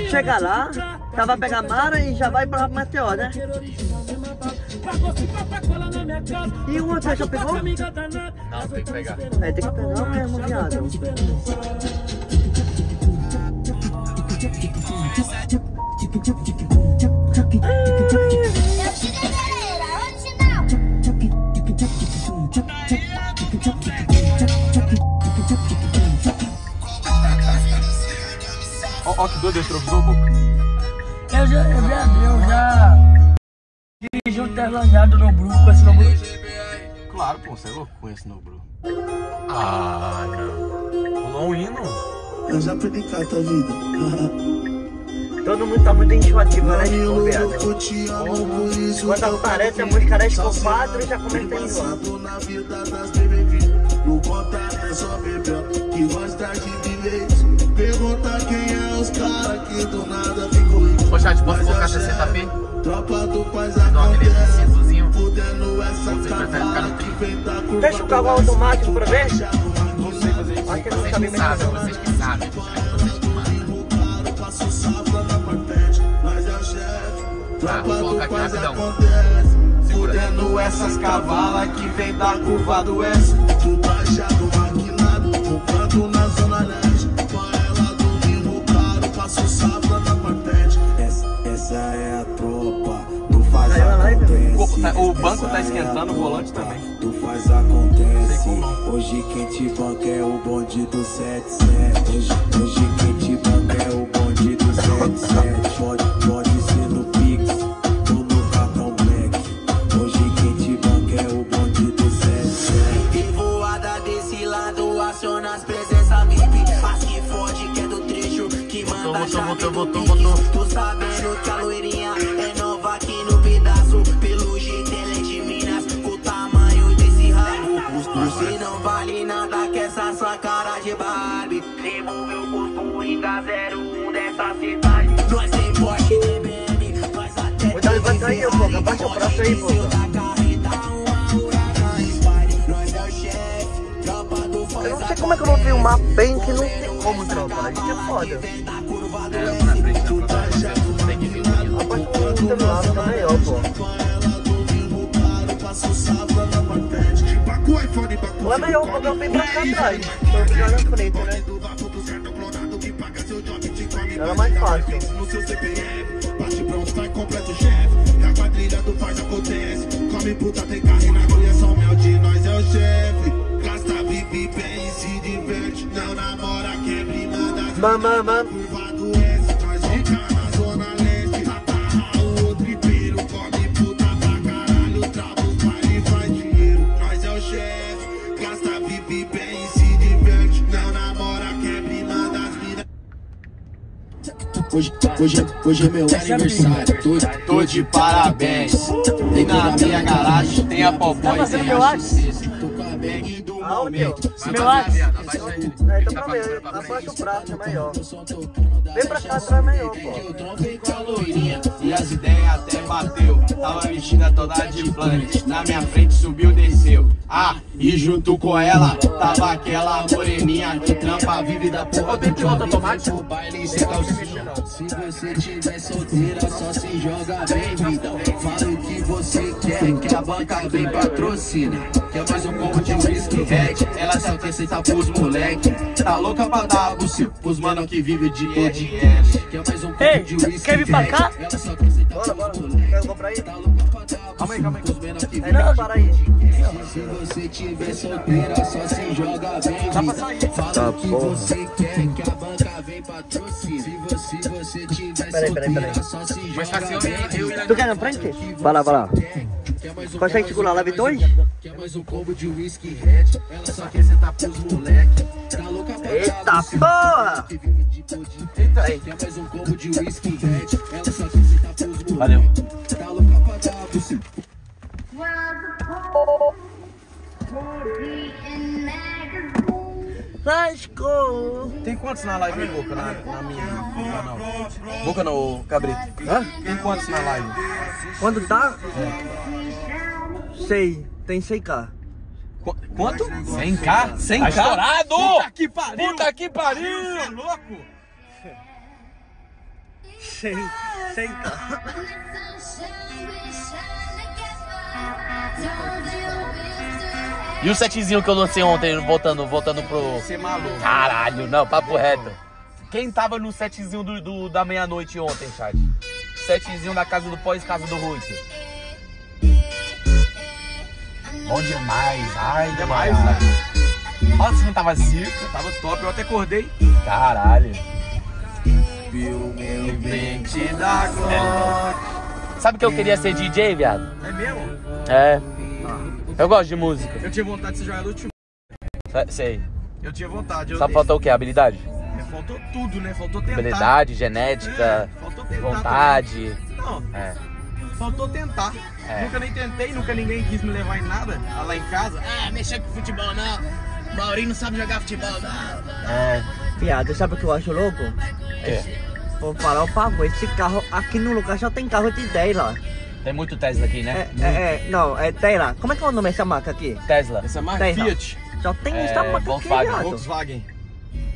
chega lá, tá vai pegar Mara e já vai pra Mateó, né? E o outro já pegou? Não, tem que pegar. É, tem que pegar mesmo, viado. Ó, ó que doido, tropeçou, boca. Eu já, eu já, eu já dirigi um terlanjado no Bru com esse nome. Claro, pô, você é louco com esse Nobru. Ah, não. Pulou um hino? Eu já perdi carta vida. Todo mundo tá muito enjoativo, né, Eu viado? te amo, por isso Quando aparece a música da Escopado, já começa a enjoar. Na vida das BBB No é só bebê Que gosta de viver Pergunta quem é os caras que do nada ficou rico Ô, chat, posso colocar é chefe, 60p? Tropa do paz acontece. Fudendo essa no que vem da curva Deixa o carro automático pra ver? Acho que Vocês que sabem, vocês que sabem. Vocês que mandam. Tá, colocar aqui rapidão. acontece Segura. Fudendo essas cavalas que vem da curva do S tá- o banco tá esquentando, o volante também. Tu faz acontece Sei como. Hoje quem te banca é o bonde do 77 Hoje, hoje quem te banca é o bonde do 77 Pode, pode ser no Pix ou no cartão Black Hoje quem te banca é o bonde do 77 E voada desse lado aciona as presenças VIP As que fode que é do trecho que manda Voltou, chave voltou, do voltou, Pix. voltou. Tu sabendo que a loirinha Cuidado, levanta aí, ô, Boca. Abaixa o braço aí, Boca. Eu não sei como é que eu vou filmar bem que não tem como, tropa. Isso é foda. É, eu vou na frente da própria você tem que vir bonito. Abaixa o celular, tá melhor, pô. É melhor botar bem pra cá atrás. Pra ficar na frente, né? Era mais fácil. No seu CPF, bate pronto, sai completo chefe. A quadrilha do faz acontece. Come puta, tem carro na gulha, só mel de nós é o chefe. Gasta, vive bem se diverte. Não namora, quebra e manda. Mamama. Curva Hoje, hoje, hoje é meu aniversário, tô, Tô de parabéns. E na minha garagem tem a Popó Tá e tem meu a ar? XC. tô com a bag do momento. Meu ele. É, Ele tá tá pra passando ver. pra frente. Abaixa o braço, é da Vem pra cá atrás, é melhor, pô. Eu trombei com a loirinha. E as ideias até bateu. Tava vestida toda de planet. Na minha frente subiu, desceu. Ah, e junto com ela tava aquela moreninha que trampa, vive da porra do Piloto job. automático. Baile sem calcinha. Se você tiver solteira, só se joga bem, vida. Fala o que você quer, que a banca vem patrocina. Quer mais um combo de whisky red? Ela só quer sentar pros moleque. Tá louca pra dar a bucil pros mano que vive de IRL. Quer mais um combo de whisky quer vir pra red? cá? Ela só quer sentar Bora, bora. pros moleque. Quer comprar aí? Tá louca pra dar a Calma aí, calma aí. pros que vive não, para aí. se você tiver solteira, só se joga bem, vida. Fala Tá o que você quer, que a banca vem patrocina. Peraí, peraí, peraí. só se Mas eu e vida. Tu quer na frente? Vai lá, vai lá. Quer mais um Consegue segurar a mais live um 2? Quer mais um combo de whisky red. Ela só quer sentar pros moleque. Tá louca pra Eita porra! Eita aí. Quer mais um combo de whisky red. Ela só quer sentar pros moleque. Valeu. Tá louca pra dar você. Lascou! Tem quantos na live aí, Boca? Na, na minha no canal. Boca não, Cabrito. Hã? Tem quantos na live? Quando tá? Sei, tem 100k. Qu- Quanto? 100k? 100k? Tá estourado! Puta que pariu! Puta que pariu! Você é louco? 100, 100k. E o setzinho que eu lancei ontem, voltando, voltando pro. Você é maluco. Caralho, não, papo reto. Quem tava no setzinho do, do- da meia-noite ontem, chat? Setzinho da casa do pós, casa do Hulk. Bom demais, ai, demais. né? Nossa, você não tava zica? Tava top, eu até acordei. Caralho. Mente da glória. Sabe que eu queria ser DJ, viado? É mesmo? É. Eu gosto de música. Eu tinha vontade de ser jogador de futebol. Sei. Eu tinha vontade. Eu Só faltou o quê? Habilidade? Faltou tudo, né? Faltou tentar. Habilidade, genética, faltou tentar vontade. Não, É. faltou tentar. É. Nunca nem tentei, nunca ninguém quis me levar em nada. Ah, Lá em casa. Ah, mexer com futebol não. Maurinho não sabe jogar futebol não. É. Viado, sabe o que eu acho louco? É. Vou falar o papo, esse carro aqui no lugar só tem carro de 10 lá. Tem muito Tesla aqui, né? É, é, é, não, é Tesla. Como é que é o nome dessa marca aqui? Tesla. Essa marca Tesla. Fiat. Só tem É, essa marca Volkswagen. aqui, viado. Volkswagen.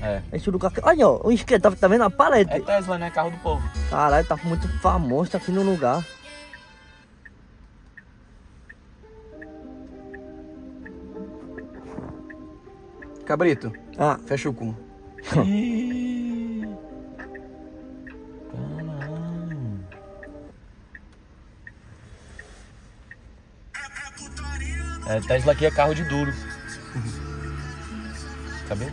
É. Esse lugar aqui. Olha, ó, o esquerdo, tá, tá vendo a paleta? É Tesla, né? Carro do povo. Caralho, tá muito famoso aqui no lugar. Cabrito, Ah, fecha o cu. É, Tesla aqui é carro de duro. Sabia?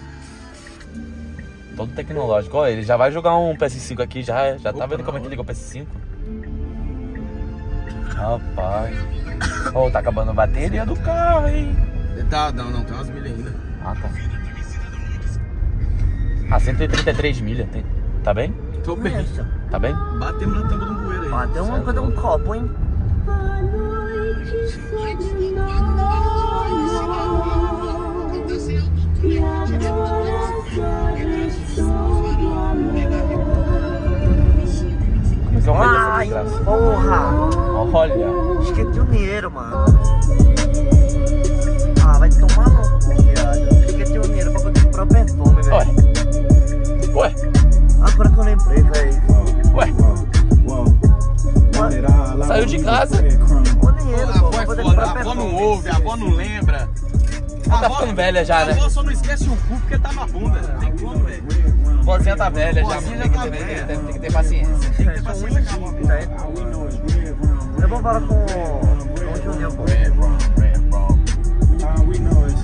Todo tecnológico. Ó, ele já vai jogar um PS5 aqui, já, já tá vendo como é que liga o PS5? Rapaz. Ó, tá acabando a bateria do carro, hein? Tá, não, não, tem umas milhas ainda. Ah, tá. Ah, 133 milhas. Tem... Tá bem? Tô bem. Tá bem? Batemos na tampa um bueiro aí. Ó, tem uma um copo, hein? Mas é uma dessa Ai, desgraça. porra! Olha. Esqueci o dinheiro, mano. Ah, vai tomar no cu, viado. Esqueci o dinheiro pra poder comprar perfume, velho. Ué. Ué. Agora que eu lembrei, velho. Ué. Saiu de casa. O dinheiro, A pô, avó pra é foda, a avó não ouve, a avó não lembra. A Tá ficando velha já, a né? avó só não esquece o cu porque tá na bunda. Tem como, velho. Vozinha tá velha já, tem que, tá ter, tem, que ter, paciência. Tem que ter paciência com a avó. Tá? Eu vou falar com.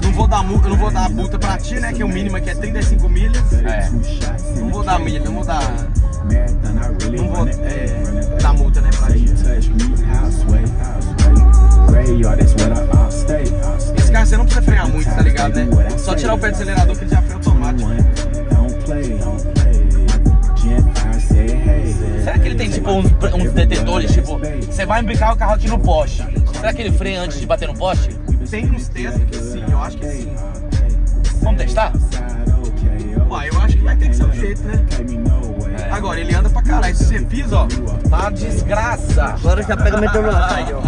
Não vou dar multa, eu não vou dar a multa pra ti, né? Que o mínimo aqui é 35 milhas. É. Não vou dar milha, não vou dar. Não vou é, dar multa, né, pra ti. Esse carro você não precisa frear muito, tá ligado, né? Só tirar o pé do acelerador que ele já freia automático. Será que ele tem tipo uns, uns detetores, tipo, você vai imbricar o carro aqui no poste. Será que ele freia antes de bater no poste? Tem uns testes que sim, eu acho que sim. Vamos testar? Ué, eu acho que vai ter que ser o jeito, né? Agora, ele anda pra caralho. Se você pisa, ó. Tá desgraça. Agora já pega aí, ó.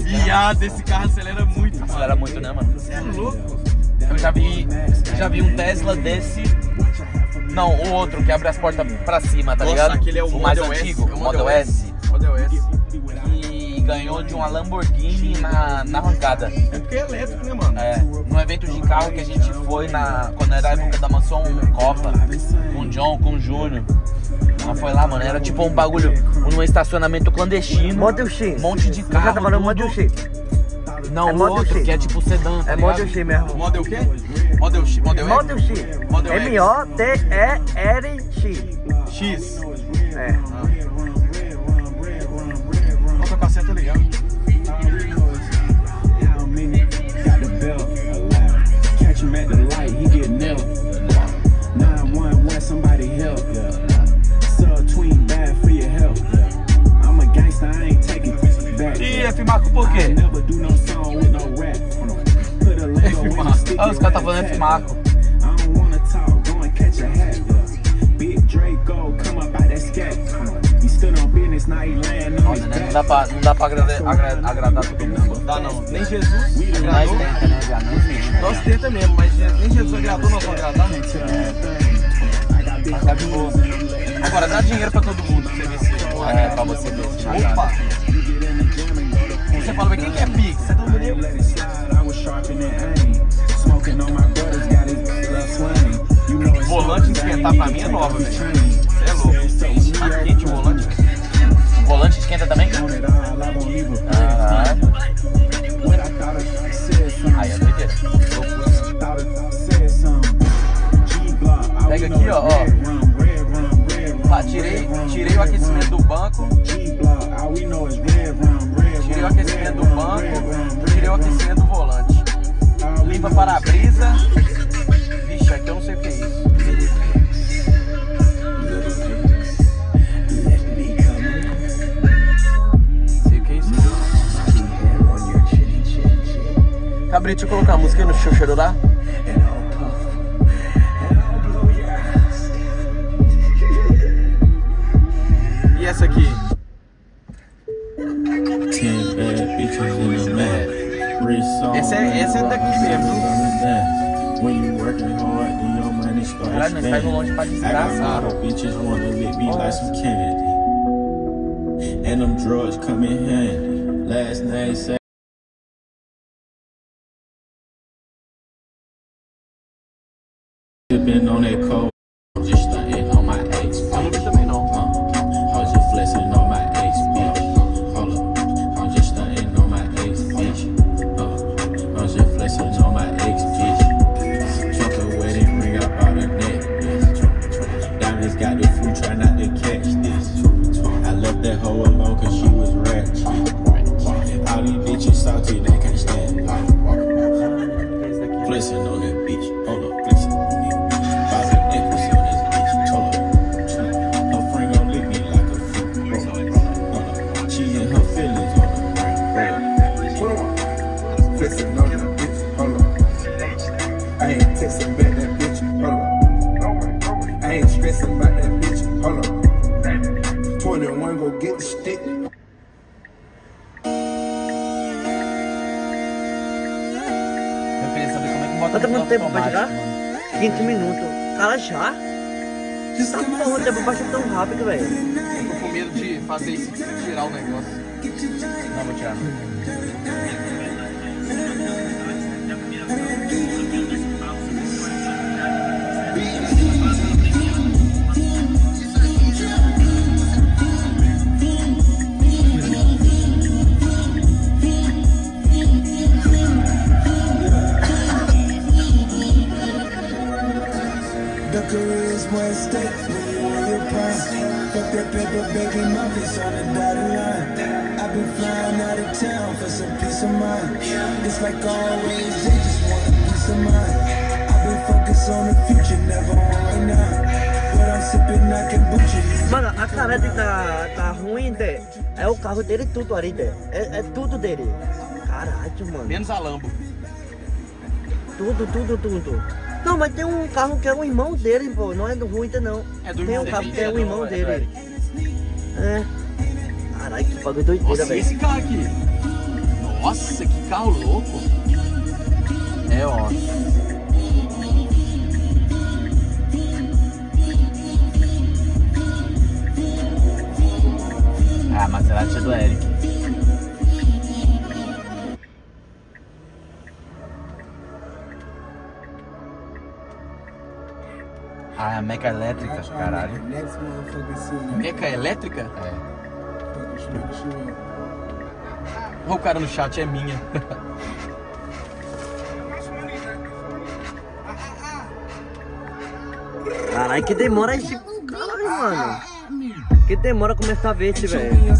Viado, esse carro acelera muito, mano. Acelera muito, né, mano? Você é louco? Eu já vi, já vi um Tesla desse. Não, o outro que abre as portas pra cima, tá Nossa, ligado? aquele é o mais Model S, antigo, é o o Model Model S. Model S. E ganhou de uma Lamborghini na, na arrancada. É porque é elétrico, né, mano? É, num evento de carro que a gente foi na, quando era a época da mansão Copa, com o John, com o Júnior. Ela foi lá, mano, era tipo um bagulho, num estacionamento clandestino. Model X. Um monte de Eu já carro. trabalhei no. Model X. Não, é o outro, X. que é tipo sedã. Tá é Model X mesmo. Model é o quê? Model é é X. Model, Model X. Model X. M-O-T-E-R-X. X. É. Ah. Nossa, caceta ligado. Catch him at the light, he get nailed. 911, somebody help. e F Marco por quê? F Marco. Olha os caras tá falando F Marco. Olha, né? Não dá pra, não dá pra agradar, agradar, agradar todo mundo. Dá não. Nem Jesus agradou. Né, né? Nós tenta, mesmo, mas nem Jesus agradou, nós vamos agradar. Mas tá de. Agora, dá dinheiro pra todo mundo, pra você ver se... Pra você ver. Opa! Você fala, mas quem que é Pix? Você know it's Volante esquentar pra mim é nova, velho. Você é louco. Tá quente o volante, velho. Volante esquenta também? on it all, I won't leave a Caralho. What I thought I said something. Aí é doideira. Pega aqui, ó, ó. Tá, tirei, tirei o aquecimento do banco, tirei o aquecimento do banco, tirei o aquecimento do volante. Limpa para-brisa. Vixe, aqui eu não sei o que é isso. Que é isso. Cabrito, deixa eu colocar a música no show cheirorar. E essa aqui? Starts Caralho, um nós saímos spending. longe pra I got desgraçar. model bitches wanna lick me like some candy. And them drugs come in handy. Last name say Sipping on that cold, tempo pra chegar? mano. 15 minutos. Cara, já? Tá bom, o tempo passa tão rápido, velho. Eu tô com medo de fazer isso e tirar o negócio. Não, vou tirar. Career's one in your prime. Fuck that paper, baby, my face on the dotted line. I've been flying out of town for some peace of mind. It's like always, they just want a peace of mind. I've been focused on the future, never on now. Mano, a careta tá, tá ruim, Tê. É o carro dele tudo ali, Tê. É, é tudo dele. Caralho, mano. Menos a Lambo. Tudo, tudo, tudo. Não, mas tem um carro que é o irmão dele, pô. Não é do Ruita, não. É do tem irmão um carro dele, que é o irmão é dele. É. Caralho, que bagulho doideira, Nossa, velho. esse carro aqui? Nossa, que carro louco. É, ó. Ah, Maserati é do Eric. Ah, é a meca elétrica, caralho. Meca elétrica? É. Olha o cara no chat, é minha. Caralho, que demora esse. Caralho, mano. Que demora começar a ver esse, velho.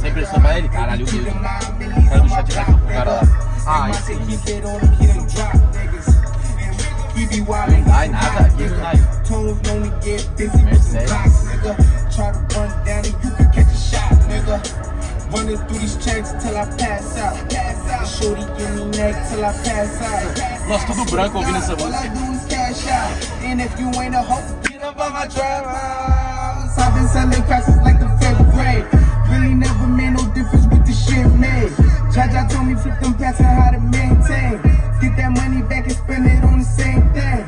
Sem pressão pra ele, caralho. O cara do chat vai pro cara lá. Ai, Say keep it on him, he done drop niggas. And he be wildin'. Hyundai, nada, que Hyundai. Tones only get busy with some Mercedes. blocks, nigga. Try to run down and you can catch a shot, nigga. Run running through these checks till I pass out. Pass out. Shorty give me neck till I pass out. Nós tudo branco ouvindo essa All música. I do is cash out. And if you ain't a hoe, get up on my trap house. I've been selling cracks since like the fifth grade. Really never made no difference with the shit made. Jaja told me flip them packs and how to maintain. Get that money back and spend it on the same thing.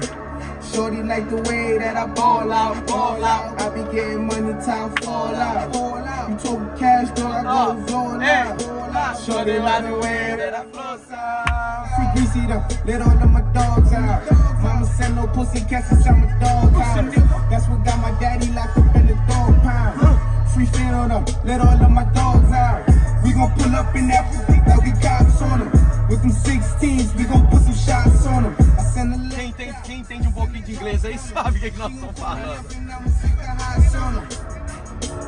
Shorty like the way that I ball out, ball out. I be getting money, time fall out. Fall out. You talking cash, dog, I go uh, all out. Shorty like the way that I floss out. Free greasy though, let all of my dogs out. Mama said no pussy cats inside my dog house. That's what got my daddy locked up in the dog pound. Free fan on them, let all of my dogs out. We gon' pull up in that like we cops on them. With them 16s, we gon' put some shots on them. I send a Quem entende, quem entende um pouquinho de inglês aí sabe o que, que nós estamos falando.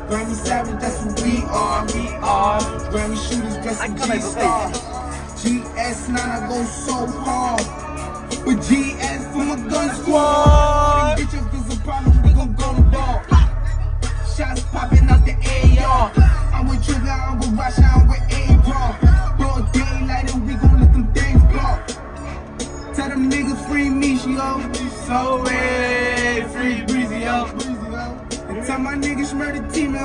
Grammy Savage, that's what we are, we are. Grammy shooters dressed in G-Star. GS9, I go so hard. But GS for my gun squad. Bitch, if there's a problem, we gon' go to ball. Shots popping out the AR. Trigger, I'm with Rasha, I'm with A-Raw. Broad daylight and we gon' let them things block. Tell them niggas free me, she yo. So way, free breezy, yo. Tell my niggas murder team, yo.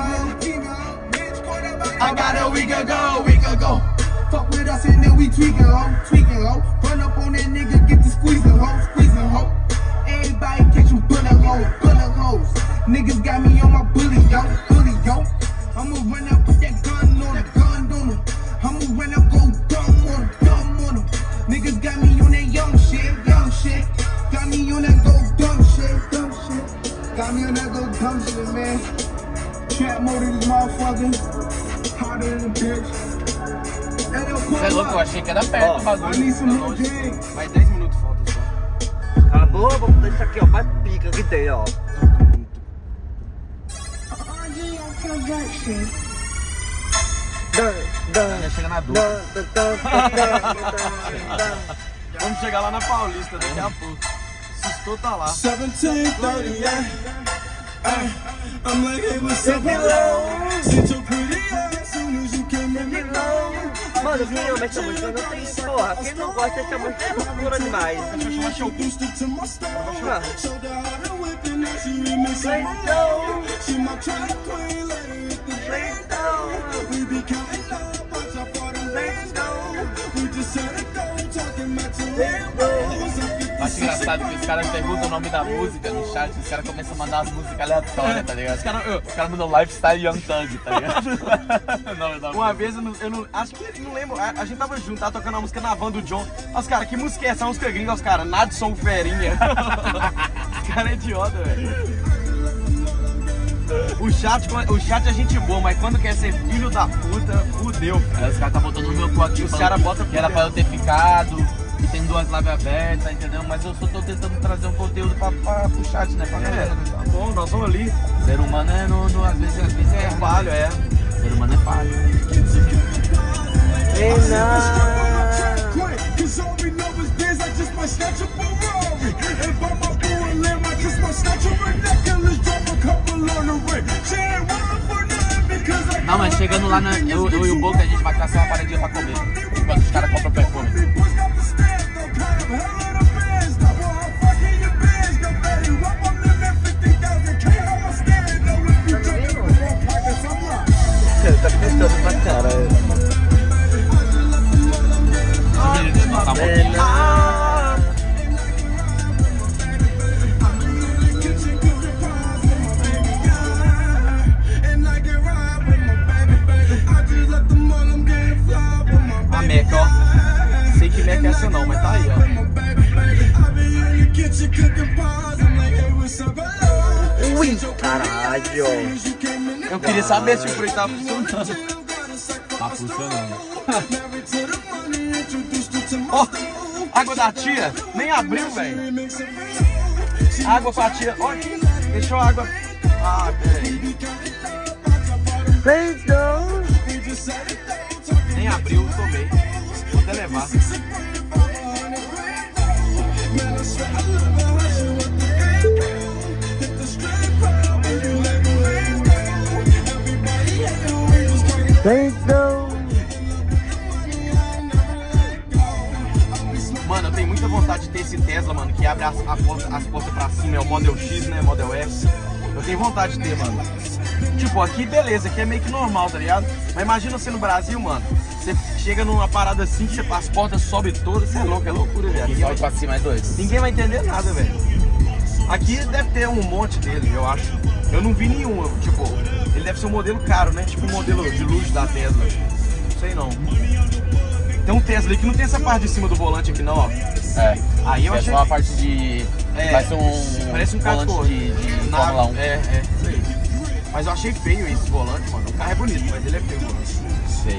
I got a week ago, week ago. Fuck with us and then we tweaking, ho, tweaking, ho. Run up on that nigga, get the squeezing, ho, squeezing, ho. Everybody catching bullet holes, bullet holes. Niggas got me on my bully, yo, bully, yo. I'ma run up eu achei que era perto o bagulho. I need some more game. Mais 10 minutos falta só. Acabou, vamos isso aqui, ó. Mais pica que tem, ó. Chega na dúvida. Vamos chegar lá na Paulista daqui a pouco. Sustou tá lá. 1738. Ay, I'm like, hey, what's up, hello? Sit your pretty ass soon as you came in. Mano, Vinhão, mas essa música não tem porra. Quem não gosta dessa música é loucura demais. Introduced her to my style. Ah. Showed her how Acho engraçado que os caras perguntam o nome da música no chat, os caras começam a mandar as músicas aleatórias, tá ligado? Os caras os caras mandam Lifestyle Young Thug, tá ligado? Uma vez eu não, eu não- Acho que não lembro. A, a gente tava junto, tava tocando a música na van do John. Os caras, que música é essa? Uma música gringa, os caras, Nadson Ferinha. Os caras é idiota, velho. O chat, o chat é gente boa, mas quando quer ser filho da puta, fudeu. Aí os caras tá botando no meu cu aqui, Os caras botam que era pra eu ter ficado, tem duas lives abertas, entendeu? Mas eu só tô tentando trazer um conteúdo pra, pra, pro chat, né? Pra galera, né? Tá bom, nós vamos ali. Ser humano é, no, no- às vezes, às vezes é falho, é. Ser humano é falho. Não, mas chegando lá, na, eu, eu e o Boca, a gente vai caçar uma paradinha pra comer. Enquanto os caras compram perfume. Tá pensando pra caralho. Tá. A Meca, ó. Sei que Meca é essa não, mas tá aí, ó. Ui, caralho. Eu queria saber se o Frei tava funcionando. Tá funcionando. Ó, água da tia, nem abriu, velho. Água com a tia, ó, aqui, deixou a água. Ah, peraí. Don't. Nem abriu, tomei. Vou até levar. As, porta- as portas pra cima, é o Model X, né? Model S. Eu tenho vontade de ter, mano. Tipo, aqui beleza, aqui é meio que normal, tá ligado? Mas imagina você no Brasil, mano. Você chega numa parada assim, que você, as portas sobem todas, você é louco, é loucura, velho. E sobe pra cima é dois. Ninguém vai entender nada, velho. Aqui deve ter um monte dele, eu acho. Eu não vi nenhum, eu, tipo, ele deve ser um modelo caro, né? Tipo um modelo de luxo da Tesla. Não sei não. Tem um Tesla aí que não tem essa parte de cima do volante aqui não, ó. É. Aí eu é achei. só a parte de. É, Parece um. Parece um carro volante de, de Na- Fórmula 1. É, é, isso aí. Mas eu achei feio esse volante, mano. O carro é bonito, mas ele é feio, mano. Sei.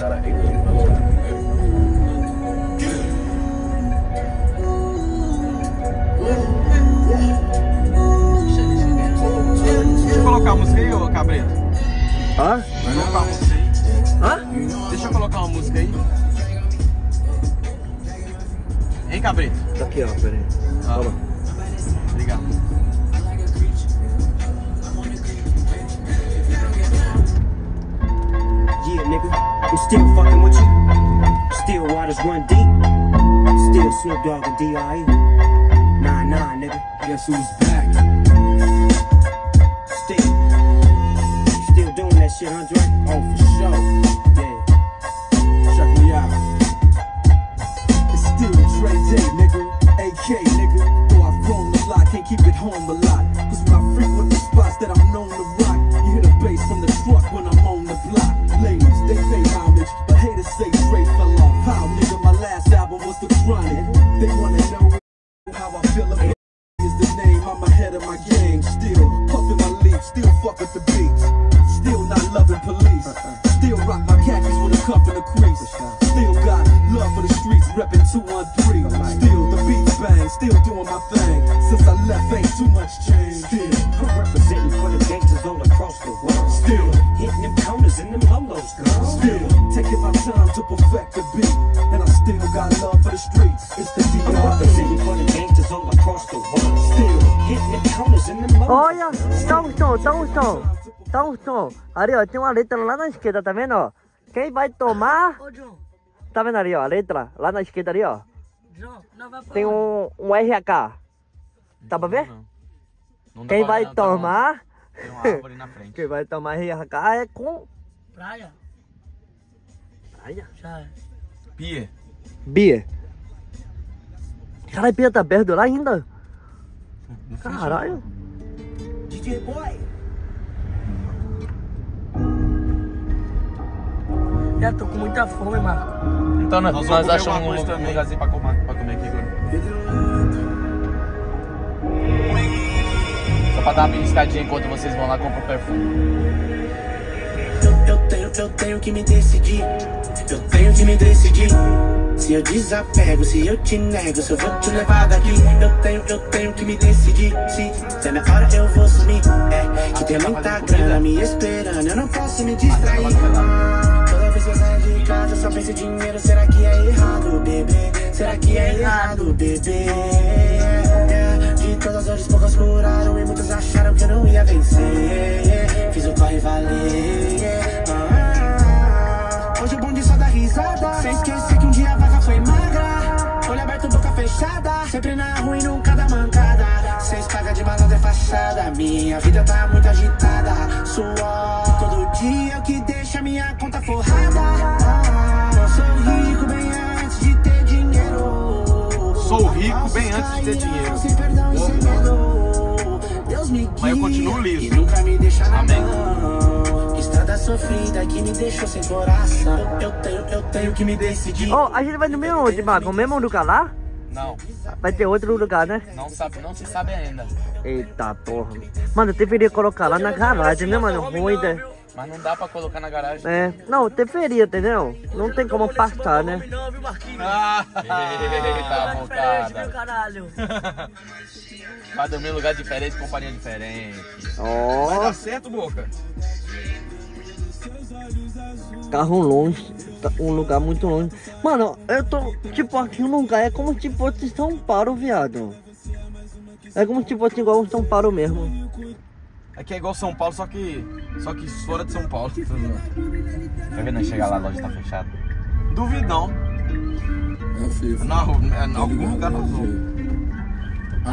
Deixa música aí. Hein, Cabrito? Tá aqui, ó, peraí. Ah. Obrigado. Yeah, nigga, I'm still fucking with you. Still waters run deep. Still Snoop Dogg and D.R.E. Nah, nah, nigga. Guess who's back? Still. Still doing that shit, huh, Dre? Oh, for sure. Ó, tem uma letra lá na esquerda, tá vendo, ó? Quem vai tomar... Tá vendo ali, ó, a letra? Lá na esquerda ali, ó. Tem um, um RH. Tá pra ver? Não dá Quem pra vai não, tá tomar... Tem uma árvore na frente. Quem vai tomar RH é com... Praia? Praia? Já é. Pia. Bia. Caralho, Bia tá perto lá ainda? Caralho. DJ Boy. Já tô com muita fome, Marco. Então nós, Nós nós, vamos comer achamos um, um também. lugarzinho pra comer, pra comer aqui agora. Só pra dar uma beliscadinha enquanto vocês vão lá comprar o perfume. Eu, eu tenho, eu tenho que me decidir. Eu tenho que me decidir. Se eu desapego, se eu te nego, se eu vou te levar daqui. Eu tenho, eu tenho que me decidir. Se, se é minha hora, eu vou sumir. É, que tem muita grana me esperando. Eu não posso me distrair. Casa, só penso em dinheiro. Será que é errado, bebê? Será que é errado, bebê? É, de todas as dores, poucas curaram. E muitos acharam que eu não ia vencer. Fiz o corre valer. Ah, hoje o bonde só dá risada. Sem esquecer que um dia a vaca foi magra. Olho aberto, boca fechada. Sempre na rua e nunca dá mancada. Cês paga de malandro é fachada. Minha vida tá muito agitada. Suor todo dia é o que deixa minha conta forrada. Eu sou rico bem antes de ter dinheiro. Sou rico bem antes de ter dinheiro. Sem perdão e sem medo. Deus me guia. Mas eu continuo liso. E nunca me deixa na Amém. mão. Estrada sofrida que me deixou sem coração. Eu tenho, eu tenho que me decidir. Ó, a gente vai no mesmo onde, Marco? No mesmo lugar lá? Não, Vai ter outro lugar, né? não sabe, não se sabe ainda. Eita porra. Mano, eu deveria colocar lá na garagem, né, mano? Ruim, né? Mas não dá pra colocar na garagem. É, não, deveria, entendeu? Não tem como passar, né? Não, viu, Marquinhos? Ah, eita, Viu, voltada. caralho? Vai dormir em lugar diferente, companhia diferente. Ó, Vai dar certo, Boca? Carro longe, tá- um lugar muito longe. Mano, eu tô, tipo, aqui um lugar é como se fosse São Paulo, viado. É como se fosse igual um São Paulo mesmo. Aqui é igual São Paulo, só que. Só que fora de São Paulo. Ver nós chegar lá, a loja tá fechada? Duvidão. Na rua, em algum lugar nós vamos.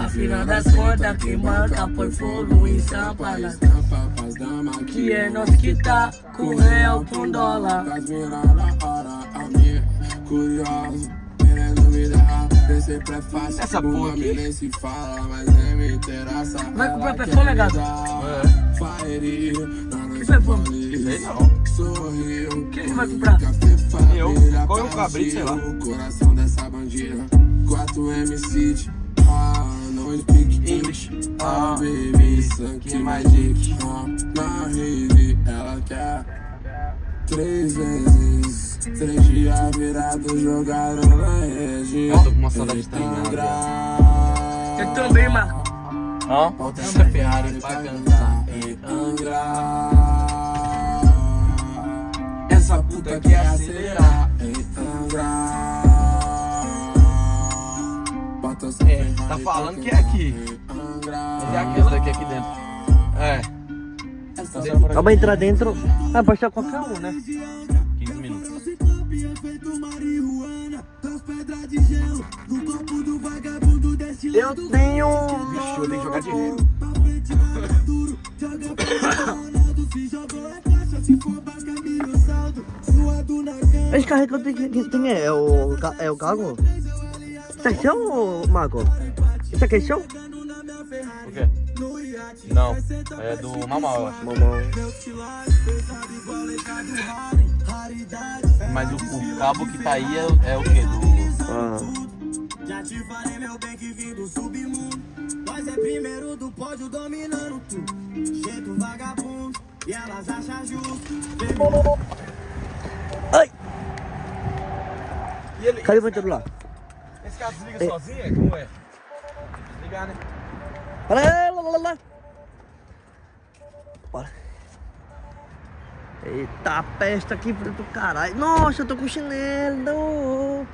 Afinal das contas, quem marca por fogo em Sampa nós Que é nós que tá com real com dólar é. Essa porra aqui. nem se fala, mas nem me interessa. Vai comprar perfume, gato? Faria, Que perfume? Sei não. sorriu. Quem que vai comprar? Eu, qual é o cabrito, sei lá. O coração dessa bandida. 4M City. Ah, não speak English. Ah, baby, sangue magic. Ah, na rede, ela quer. Três vezes, três dias virados jogaram na rede. Eu tô com uma saudade de treinar. Eu também, Marco Hã? Volta essa Ferrari pra cantar em Angra. Falando pra que é aqui. Mas é aquele daqui aqui dentro. É. Dá pra entrar dentro. Ah, pode ser qualquer um, né? 15 minutos. Eu tenho. Vixe, eu tenho que jogar de ré. Esse carro que eu tenho que tem é o, é o carro? Isso aqui é seu, Marco? Isso é seu? O quê? Não, é do Mamau, eu acho. Mamão. Mas o, o cabo que tá aí é, é o quê? Do. Ah. Já te falei, meu bem, que vim do submundo. Nós é primeiro do pódio dominando tudo. Jeito vagabundo, e elas acham justo. Ai! E ele, Cadê o celular? esse carro desliga sozinho? É? Como é? Desligar, né? Aí, lá, lá, lá. Bora. Eita, peste aqui do caralho. Nossa, eu tô com chinelo.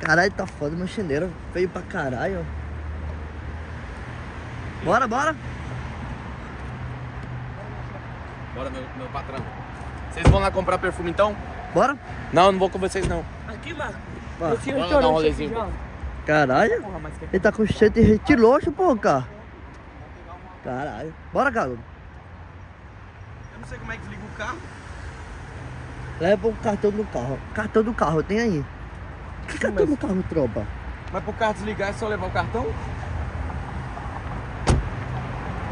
Caralho, tá foda meu chinelo. Feio pra caralho. Bora, bora. Bora, meu, meu patrão. Vocês vão lá comprar perfume então? Bora. Não, não vou com vocês não. Aqui, Marco. Eu tinha um Bora dar um rolezinho. Caralho. Porra, mas que- Ele tá com cheiro de retiloxo, pô, cara. Caralho. Bora, Galo. Eu não sei como é que desliga o carro. Leva o cartão do carro. Cartão do carro, tem aí. Que cartão do carro, tropa? Mas pro carro desligar é só levar o cartão?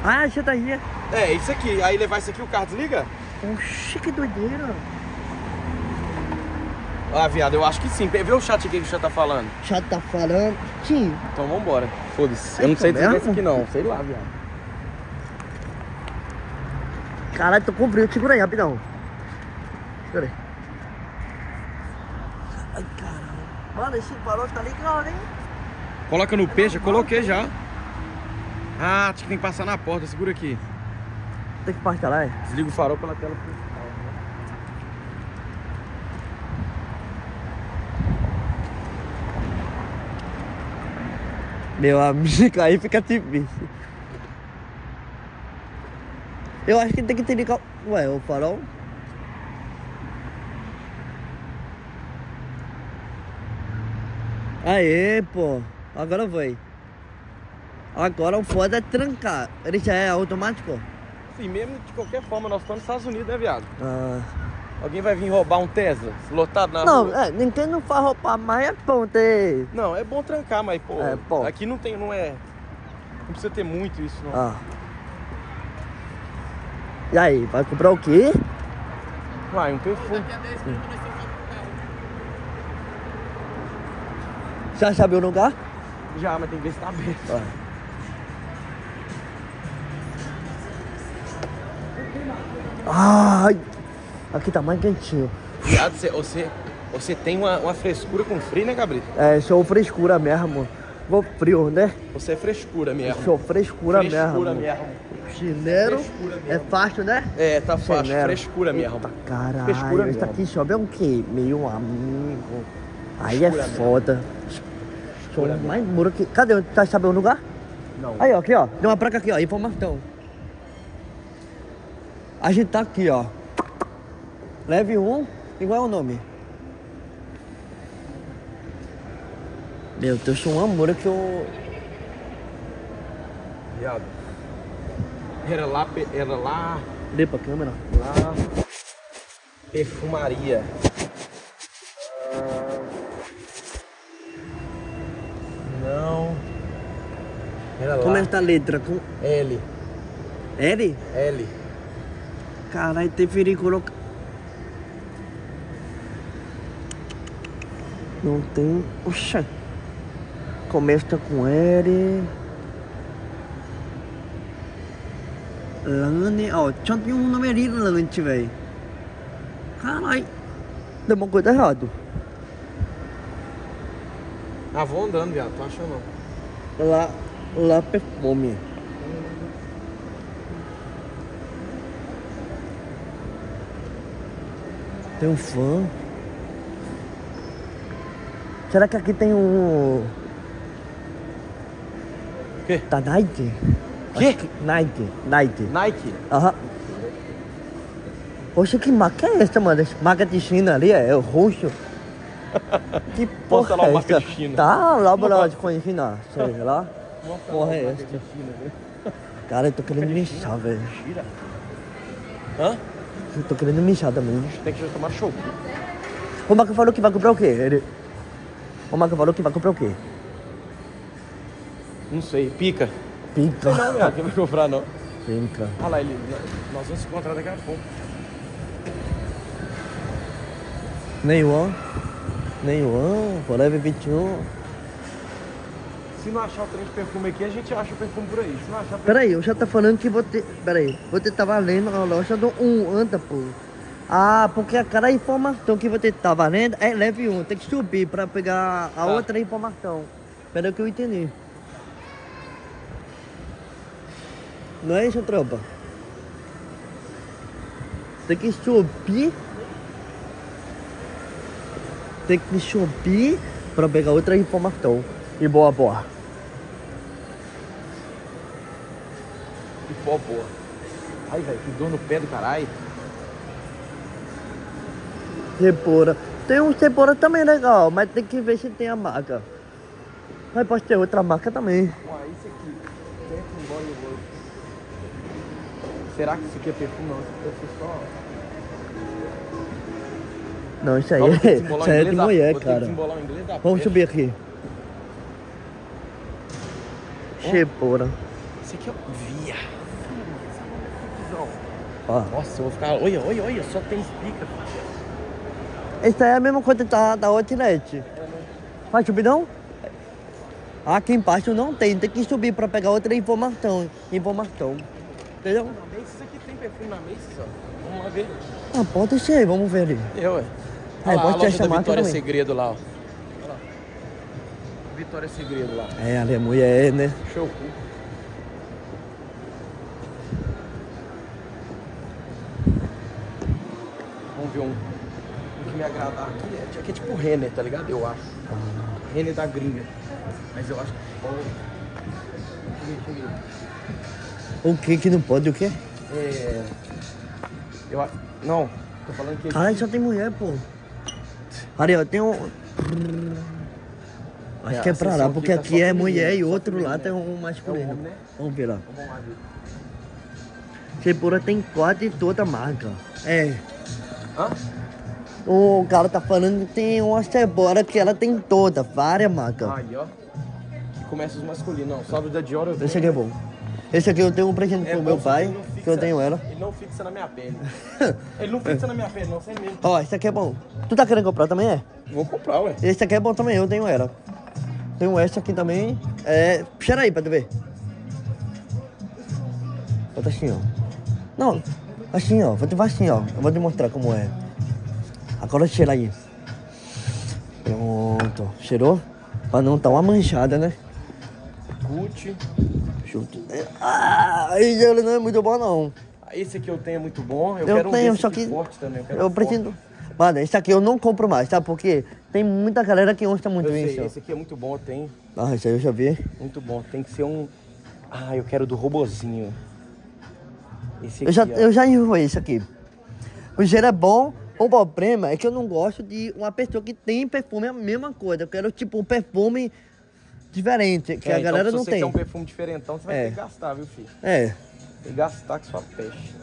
Ah, você tá aí. É, isso aqui. Aí levar isso aqui, o carro desliga? Oxi, que doideira. Ah, viado, eu acho que sim. Vê o chat aqui que o chat tá falando. Chato tá falando. Sim. Então vambora. Foda-se. Eu não sei tá desligar mesmo? isso aqui não. Sei lá, viado. Caralho, tô com frio. Segura aí, rapidão. Segura aí. Ai, caralho. Mano, esse farol tá ligado, hein? Coloca no peixe, eu coloquei já. Ah, acho que tem que passar na porta. Segura aqui. Tem que parcelar, é? Desliga o farol pela tela Meu amigo, aí fica difícil. Eu acho que tem que ter ligado. Ué, o farol? Aê, pô. Agora foi. Agora o foda é trancar. Ele já é automático? Sim, mesmo de qualquer forma, nós estamos nos Estados Unidos, né, viado? Ah. Alguém vai vir roubar um Tesla lotado na Não, rua? é, ninguém não faz roubar, mas é bom ter. Não, é bom trancar, mas, pô, É, pô. aqui não tem, não é... Não precisa ter muito isso, não. Ah. E aí, vai comprar o quê? Vai, um perfume. Já sabe o lugar? Já, mas tem que ver se tá aberto. Vai. Ai, aqui tá mais quentinho. Viado, você, você, você tem uma, uma frescura com frio, né, Gabriel? É, sou frescura mesmo. Vou frio, né? Você é frescura mesmo. Sou frescura, Frescura mesmo. mesmo. Chinelo Frescura é fácil, né? É, tá fácil. Chinelo. Frescura mesmo. Eita, Caralho, Frescura isso aqui sobe é o quê? Meu amigo. Aí é Frescura mesmo. foda. Sou mais muro que. Cadê? Tá sabendo o lugar? Não. Aí, ó, aqui, ó. Tem uma placa aqui, ó. Informação. A gente tá aqui, ó. Leve um. Igual é o nome? Meu Deus, um amor que eu. Viado. Era lá, era lá, Dê pra câmera. lá. Perfumaria. Ah, Não. Era lá. Como é que tá a letra? Com... L. L? L. Caralho, preferi colocar. Não tem. Oxa. Começa com L. Lane. Ó, tem um numerinho Lante, velho. Caralho. Deu uma coisa errada. Ah, vou andando, viado. Tô achando não. Lá. Lá perfume. Tem um fã. Será que aqui tem um. Quê? Tá Nike? Acho que- Nike. Nike. Nike? Aham. Poxa, que marca é essa, mano? Essa marca de China ali é, é o roxo. Que porra lá é essa? de China. Tá lá pra de China, sei lá. Mostra Porra é essa? Cara, eu tô querendo mijar, velho. Mentira. Hã? Eu tô querendo mijar também. Tem que tomar chopp. O Marco falou que vai comprar o quê? Ele... O Marco falou que vai comprar o quê? Não sei. Pica. Pica. Não, viado. Quem vai comprar não. Pica. Olha lá, ele. Nós vamos se encontrar daqui a pouco. Nenhum. Nenhum. Forever 21. Se não achar o trem de perfume aqui, a gente acha o perfume por aí. Se não achar Peraí, eu já tá falando que você. Peraí, você tava lendo a loja do 1, anda, pô. Ah, porque a cada informação que você tava lendo é leve 1, tem que subir pra pegar a Tá. outra informação. Peraí que eu entendi. Não é isso, tropa? Tem que subir. Tem que subir pra pegar outra informação. E boa, boa. Que pó boa. Ai, velho, que dor no pé do caralho. Cepora. Tem um Cepora também legal, mas tem que ver se tem a marca. Mas pode ter outra marca também. Ué, isso aqui. Body Works. Será que isso aqui é perfume? Não, isso aqui ser só. Não, isso aí é, isso aí é de mulher, cara. Vamos subir aqui. Cepora. Esse aqui é Via. Ó. Nossa, eu vou ficar. Olha, olha, olha, só tem pica. Essa é a mesma coisa da, da Outlet. Faz subidão? Aqui embaixo não tem, tem que subir pra pegar outra informação. Informação. Entendeu? Na Macy's aqui tem perfume na Macy's, ó. Vamos lá ver. Ah, pode ser, vamos ver ali. Eu, ué. É, Olha lá, a pode ter loja essa da Vitória também. Segredo lá, ó. Olha lá. Vitória Segredo lá. É, ali é mulher, né? Show. Vamos ver um que me agradar aqui. É, aqui é tipo Renner, tá ligado? Eu acho. Renner da gringa. Mas eu acho que. Deixa eu ver, ver. O que que não pode, o quê? É. Eu acho. Não, tô falando que. Caralho, só tem mulher, pô. Ó, tem um. Acho É, que é pra lá, porque aqui é mulher e outro lá tem um masculino. É né? Vamos ver lá. Vamos lá. Sepura tem quase toda marca. É. Hã? O cara tá falando que tem uma Sephora que ela tem toda, várias marcas. Aí, ó. Que começa os masculinos. Não, salve da Dior eu Esse aqui é bom. Esse aqui eu tenho um presente É pro meu pai, não que fixa- eu tenho ela. Ele não fixa na minha pele. ele não fixa na minha pele, não, sem mesmo. Ó, esse aqui é bom. Tu tá querendo comprar também, é? Vou comprar, ué. Esse aqui é bom também, eu tenho ela. Tenho essa aqui também. É. Cheira aí pra tu ver. Bota assim, ó. Não, assim, ó. Vou te assim, ó. Eu vou te mostrar como é. Agora cheira aí. Pronto. Cheirou? Pra não tá uma manchada, né? Gucci. Ah, ele não é muito bom, não. Esse aqui eu tenho é muito bom. Eu, Eu quero um tenho, desse só aqui que forte também. Eu, quero Eu um preciso. Mano, esse aqui eu não compro mais, sabe por quê? Tem muita galera que gosta muito disso. esse aqui é muito bom, tem. Ah, esse aí eu já vi. Muito bom. Tem que ser um. Ah, eu quero do robozinho. Esse Eu já, aqui, ó. eu já enjoei isso aqui. O cheiro é bom. O problema é que eu não gosto de uma pessoa que tem perfume a mesma coisa. Eu quero, tipo, um perfume diferente, que É, a então, galera se não você tem. quer um perfume diferentão, você vai É. ter que gastar, viu, filho? É. Tem que gastar com sua peste.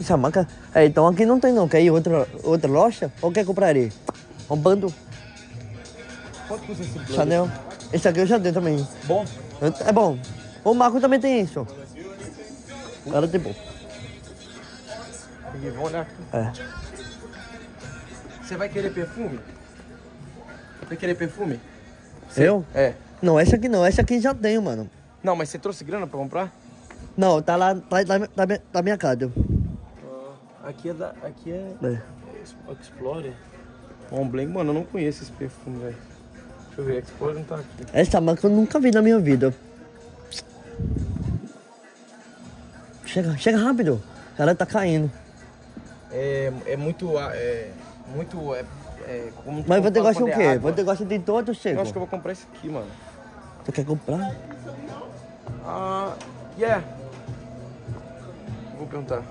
Essa marca. É, então aqui não tem não. Quer ir outra, outra loja? Ou quer comprar ali? Um bando. Quanto custa esse blog? Chanel. Esse aqui eu já dei também. Bom? É bom. O Marco também tem isso. Ela tem bom. Olhar aqui. É. Você vai querer perfume? Vai querer perfume? Você- Eu? É. Não, essa aqui não. Essa aqui já tenho, mano. Não, mas você trouxe grana pra comprar? Não, tá lá, tá, tá, tá, minha- tá minha casa. Aqui é da. Aqui é. É. Explorer. Montblanc, mano, eu não conheço esse perfume, velho. Deixa eu ver, Explorer não tá aqui. Essa marca eu nunca vi na minha vida. Chega, chega rápido. Ela tá caindo. É, é muito. É, muito. É, é, como Mas você gosta o é quê? água. Você gosta de todos, Eu chega? acho que eu vou comprar esse aqui, mano. Você quer comprar? Ah, yeah. Vou perguntar.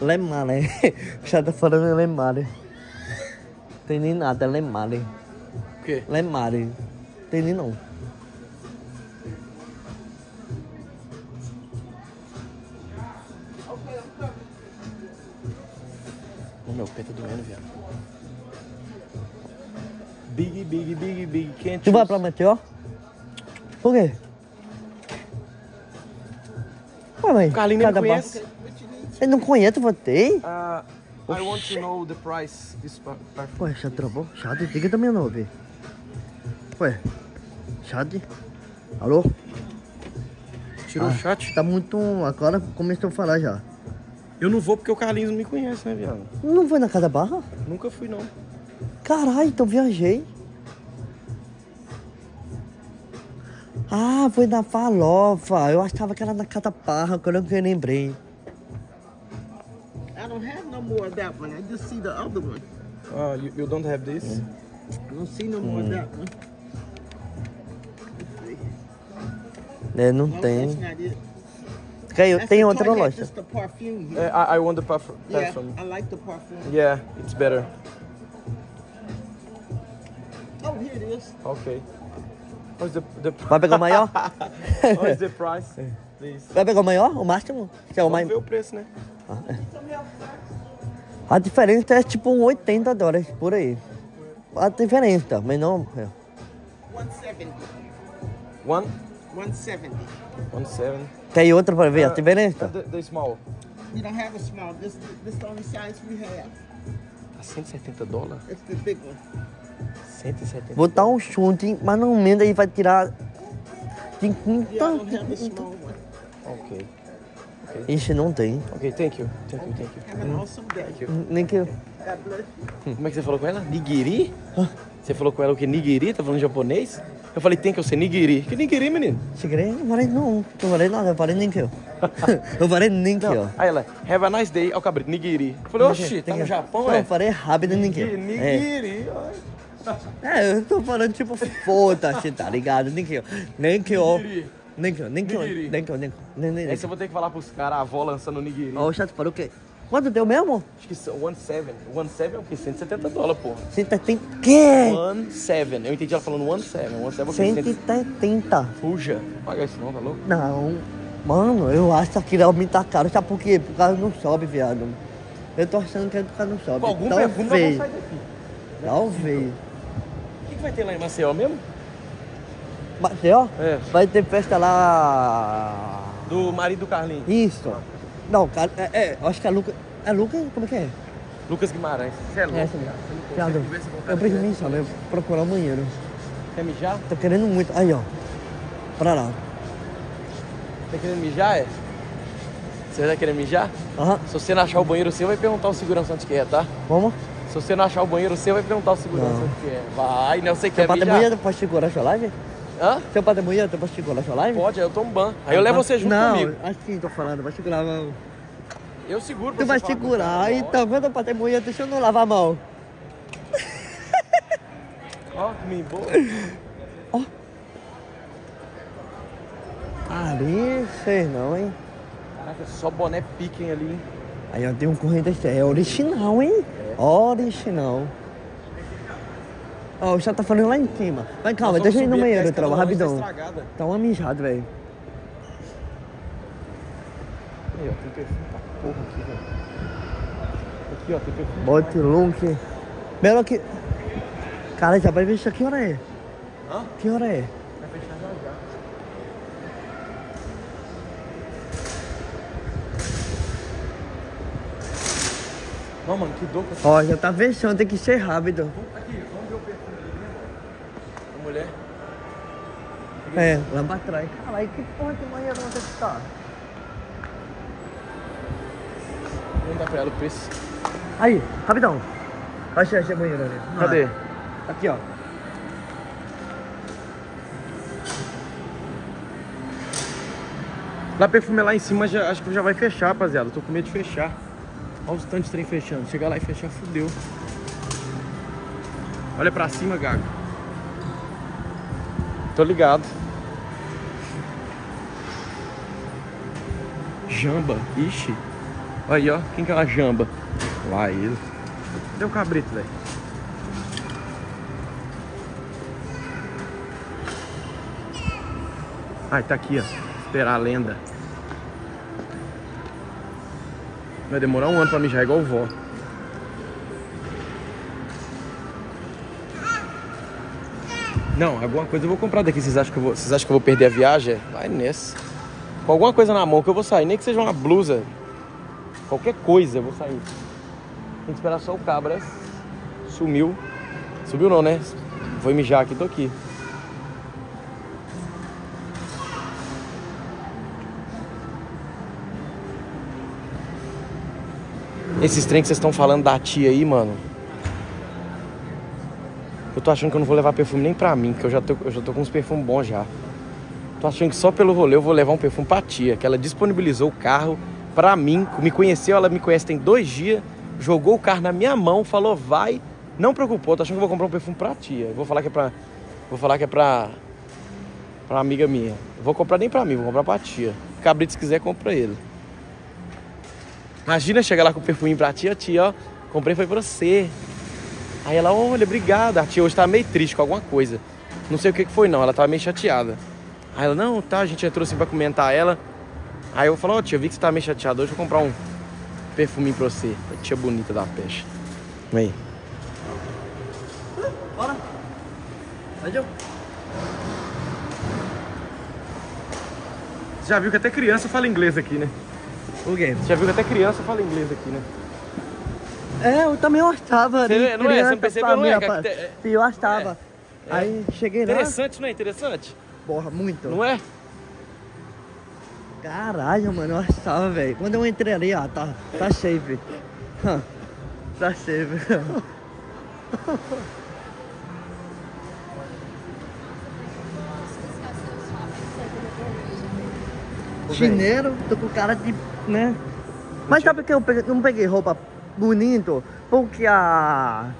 Lemare. Já tá falando Lemare. Tem nem nada, Lemare. O quê? Lemare. Tem nem não. Meu pé tá doendo, viado. Big, big, big, big, can't Tu vai pra Mateó? Por quê? Ué, mãe. Cada me bar- conhece. Ele não conhece você? Ah, I want to know the price this perfume. Ué, já travou? Chade, diga também não, velho. Ué, Chade? Alô? Tirou Ah, o chat? Tá muito. Agora começou a falar já. Eu não vou porque o Carlinhos não me conhece, né, viado? Não foi na Casa Barra? Nunca fui, não. Caralho, então viajei. Ah, foi na Falofa. Eu achava que era na Casa Barra, quando eu lembrei. I don't have no more of that one. I just see the other one. Ah, you, you don't have this? I don't see no more of that one. É, não No, tem. Tem, That's tem the outra hat, loja. Just the perfume Eh, here. I, I want the perf- yeah, perfume. I like the perfume. Yeah, it's better. Oh, here it is. Okay. What's the, the Vai pegar o maior? What's the price, please? Vai pegar o maior? O máximo? Que é o Vamos mais... ver o preço, né? Ah, é. A diferença é tipo um 80 dólares por aí. A diferença, mas não. é. 170. One? 170. One seven. Tem outra para ver a Uh, diferença? The, the small. You don't have a small. This this the only size we have. Tá 170 dólares? It's the big one. 170 Vou dar um chute, mas não emenda aí vai tirar 50. Yeah, I don't have a small one. Ok. Ixi, não tem. Ok, thank you. Thank you, thank you. Have an awesome day. Nem que. God bless you. Como é que você falou com ela? Nigiri? Você falou com ela o que? Nigiri? Tá falando japonês? Eu falei, tem que eu ser nigiri. Que nigiri, menino? Segredo? Não falei não. Não falei nada, eu falei nem que eu. Eu falei nem que eu. Aí ela, have a nice day. Ó, cabrito, nigiri. Eu falei, oxi, tá no Japão, Não, é? eu falei rápido nem que eu. É. Nigiri. É, eu tô falando tipo, foda-se, tá ligado? Nem que eu. Nem que eu. Nigiri. Nem que eu, nem que eu. Nigiri. Nem que eu, nem que eu. Esse eu vou ter que falar pros caras, a avó lançando nigiri. Ó, o chat falou o quê? Quanto deu mesmo? Acho que são 17. 17 é o quê? 170 dólares, porra. 170. Quê? 17. Eu entendi ela falando 17. 17 é o quê? 170. Fuja. Paga isso não, tá louco? Não. Mano, eu acho que aquilo aumenta caro. Sabe por quê? Por causa do sobe, viado. Eu tô achando que é por causa do sobe. Com algum perfume nós vamos Talvez. sair daqui. Talvez. O que, que vai ter lá em Maceió mesmo? Mas, ó, É. vai ter festa lá. Do marido do Carlinhos. Isso. Não, cara, é, é, eu acho que é Lucas. É Lucas? Como é que é? Lucas Guimarães. Você é louco? Essa mesmo. Viado, eu preciso mijar, eu vou procurar o banheiro. Quer mijar? Tô querendo muito. Aí, ó. Pra lá. Tá querendo mijar, é? Você vai querer mijar? Aham. Se você não achar o banheiro seu, vai perguntar o segurança onde que é, tá? Vamos? Se você não achar o banheiro seu, vai perguntar o segurança Não. onde que é. Vai, né? Você Seu quer mijar? pode segurar a sua live? Hã? Seu padre mulher, tu pode segurar a sua live? Pode, eu tomo ban. Aí eu levo você junto não, comigo. assim tô falando, vai segurar a mão. Eu seguro pra Tu você vai segurar, então quando eu bater mulher, deixa eu não lavar a mão. Ó, que me boa. Ó. Ali, sei não, hein? Caraca, só boné piquem ali, hein? Aí eu tenho um corrente. É original, hein? Original. Ó, o chat tá falando lá em cima. Mas calma, deixa eu ir no banheiro, a trova, rapidão. tá. Tá uma mijada, velho. Aí, ó, tem perfume pra porra aqui, velho. Aqui, ó, tem perfume. Bote look. Belo aqui. Cara, já vai fechar. Que hora é? Hã? Que hora é? Vai fechar já já. Não, mano, que dor. Ó, já tá fechando, tem que ser rápido. Aqui, vamos ver o perfume ali, né, mano? A mulher. É, lá pra trás. Caralho, que porra de banheiro onde que tá? Vamos dar pra ela o preço. Aí, rapidão. Achei, achei banheiro ali. Cadê? Aqui, ó. Lá perfume lá em cima, já, acho que já vai fechar, rapaziada. Tô com medo de fechar. Olha os tantos trem fechando. Chegar lá e fechar, fudeu. Olha pra cima, Gago. Tô ligado. Jamba. Ixi. Aí, ó. Quem que é uma jamba? Lá ele. Cadê o cabrito, velho? Ai, tá aqui, ó. Esperar a lenda. Vai demorar um ano pra mijar igual o vó. Não, alguma coisa eu vou comprar daqui. Vocês acham que eu vou, vocês acham que eu vou perder a viagem? Vai nessa. Com alguma coisa na mão que eu vou sair. Nem que seja uma blusa. Qualquer coisa eu vou sair. Tem que esperar só o cabra. Sumiu. Subiu não, né? Vou mijar aqui, tô aqui. Esses trem que vocês estão falando da tia aí, mano. Eu tô achando que eu não vou levar perfume nem pra mim, porque eu já tô, eu já tô com uns perfumes bons já. Tô achando que só pelo rolê eu vou levar um perfume pra tia, que ela disponibilizou o carro pra mim, me conheceu, ela me conhece tem dois dias, jogou o carro na minha mão, falou vai, não preocupou, tô achando que vou comprar um perfume pra tia. Vou falar que é pra. Vou falar que é pra. pra amiga minha. Vou comprar nem pra mim, vou comprar pra tia. Cabrito, se quiser, compra ele. Imagina chegar lá com o perfuminho pra tia, tia, ó, comprei foi pra você. Aí ela, olha, obrigada. A tia hoje tá meio triste com alguma coisa. Não sei o que foi não, ela tava meio chateada. Aí ela, não, tá, a gente entrou assim pra comentar ela. Aí eu falei, ó, tia, eu vi que você tá meio chateada hoje, vou comprar um perfuminho pra você. A tia bonita da peste. Aí. Bora. Valeu. Você já viu que até criança fala inglês aqui, né? O quê? Você já viu que até criança fala inglês aqui, né? É, eu também gostava. Você de não é? Você não percebeu, não é? aqui tem- é- Eu gostava. Aí cheguei lá. Interessante, não é interessante? Porra, muito. Não é? Caralho, mano, eu gostava, velho. Quando eu entrei ali, ó, tá, tá safe. Hã, Tá safe. Chineiro, tô com cara de, né? Mas sabe que eu não peguei roupa bonito? Porque a...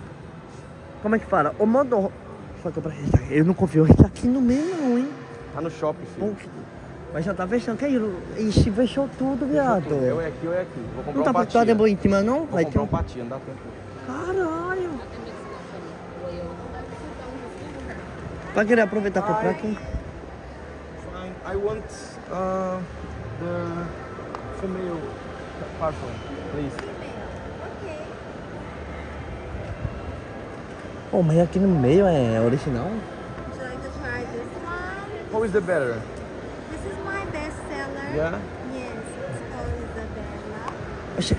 Como é que fala? O modo... Só que eu pra- Eu não confio isso aqui no meio não, hein? Tá no shopping, filho. Mas já tá fechando. Que isso? Ixi, fechou tudo, viado. Eu é aqui, eu é aqui. Vou comprar Não tá um pra patinha. tá de íntima, não? Vou Vai ter comprar um... um patinha, não dá tempo. Caralho. Vai querer aproveitar e comprar aqui? Fine. I want uh, the female parfum, please. Pô, mas aqui no meio é original? Would you like to try this one? How is the better? This is my best seller. Yeah? Yes, it's called Isabella. Oxi.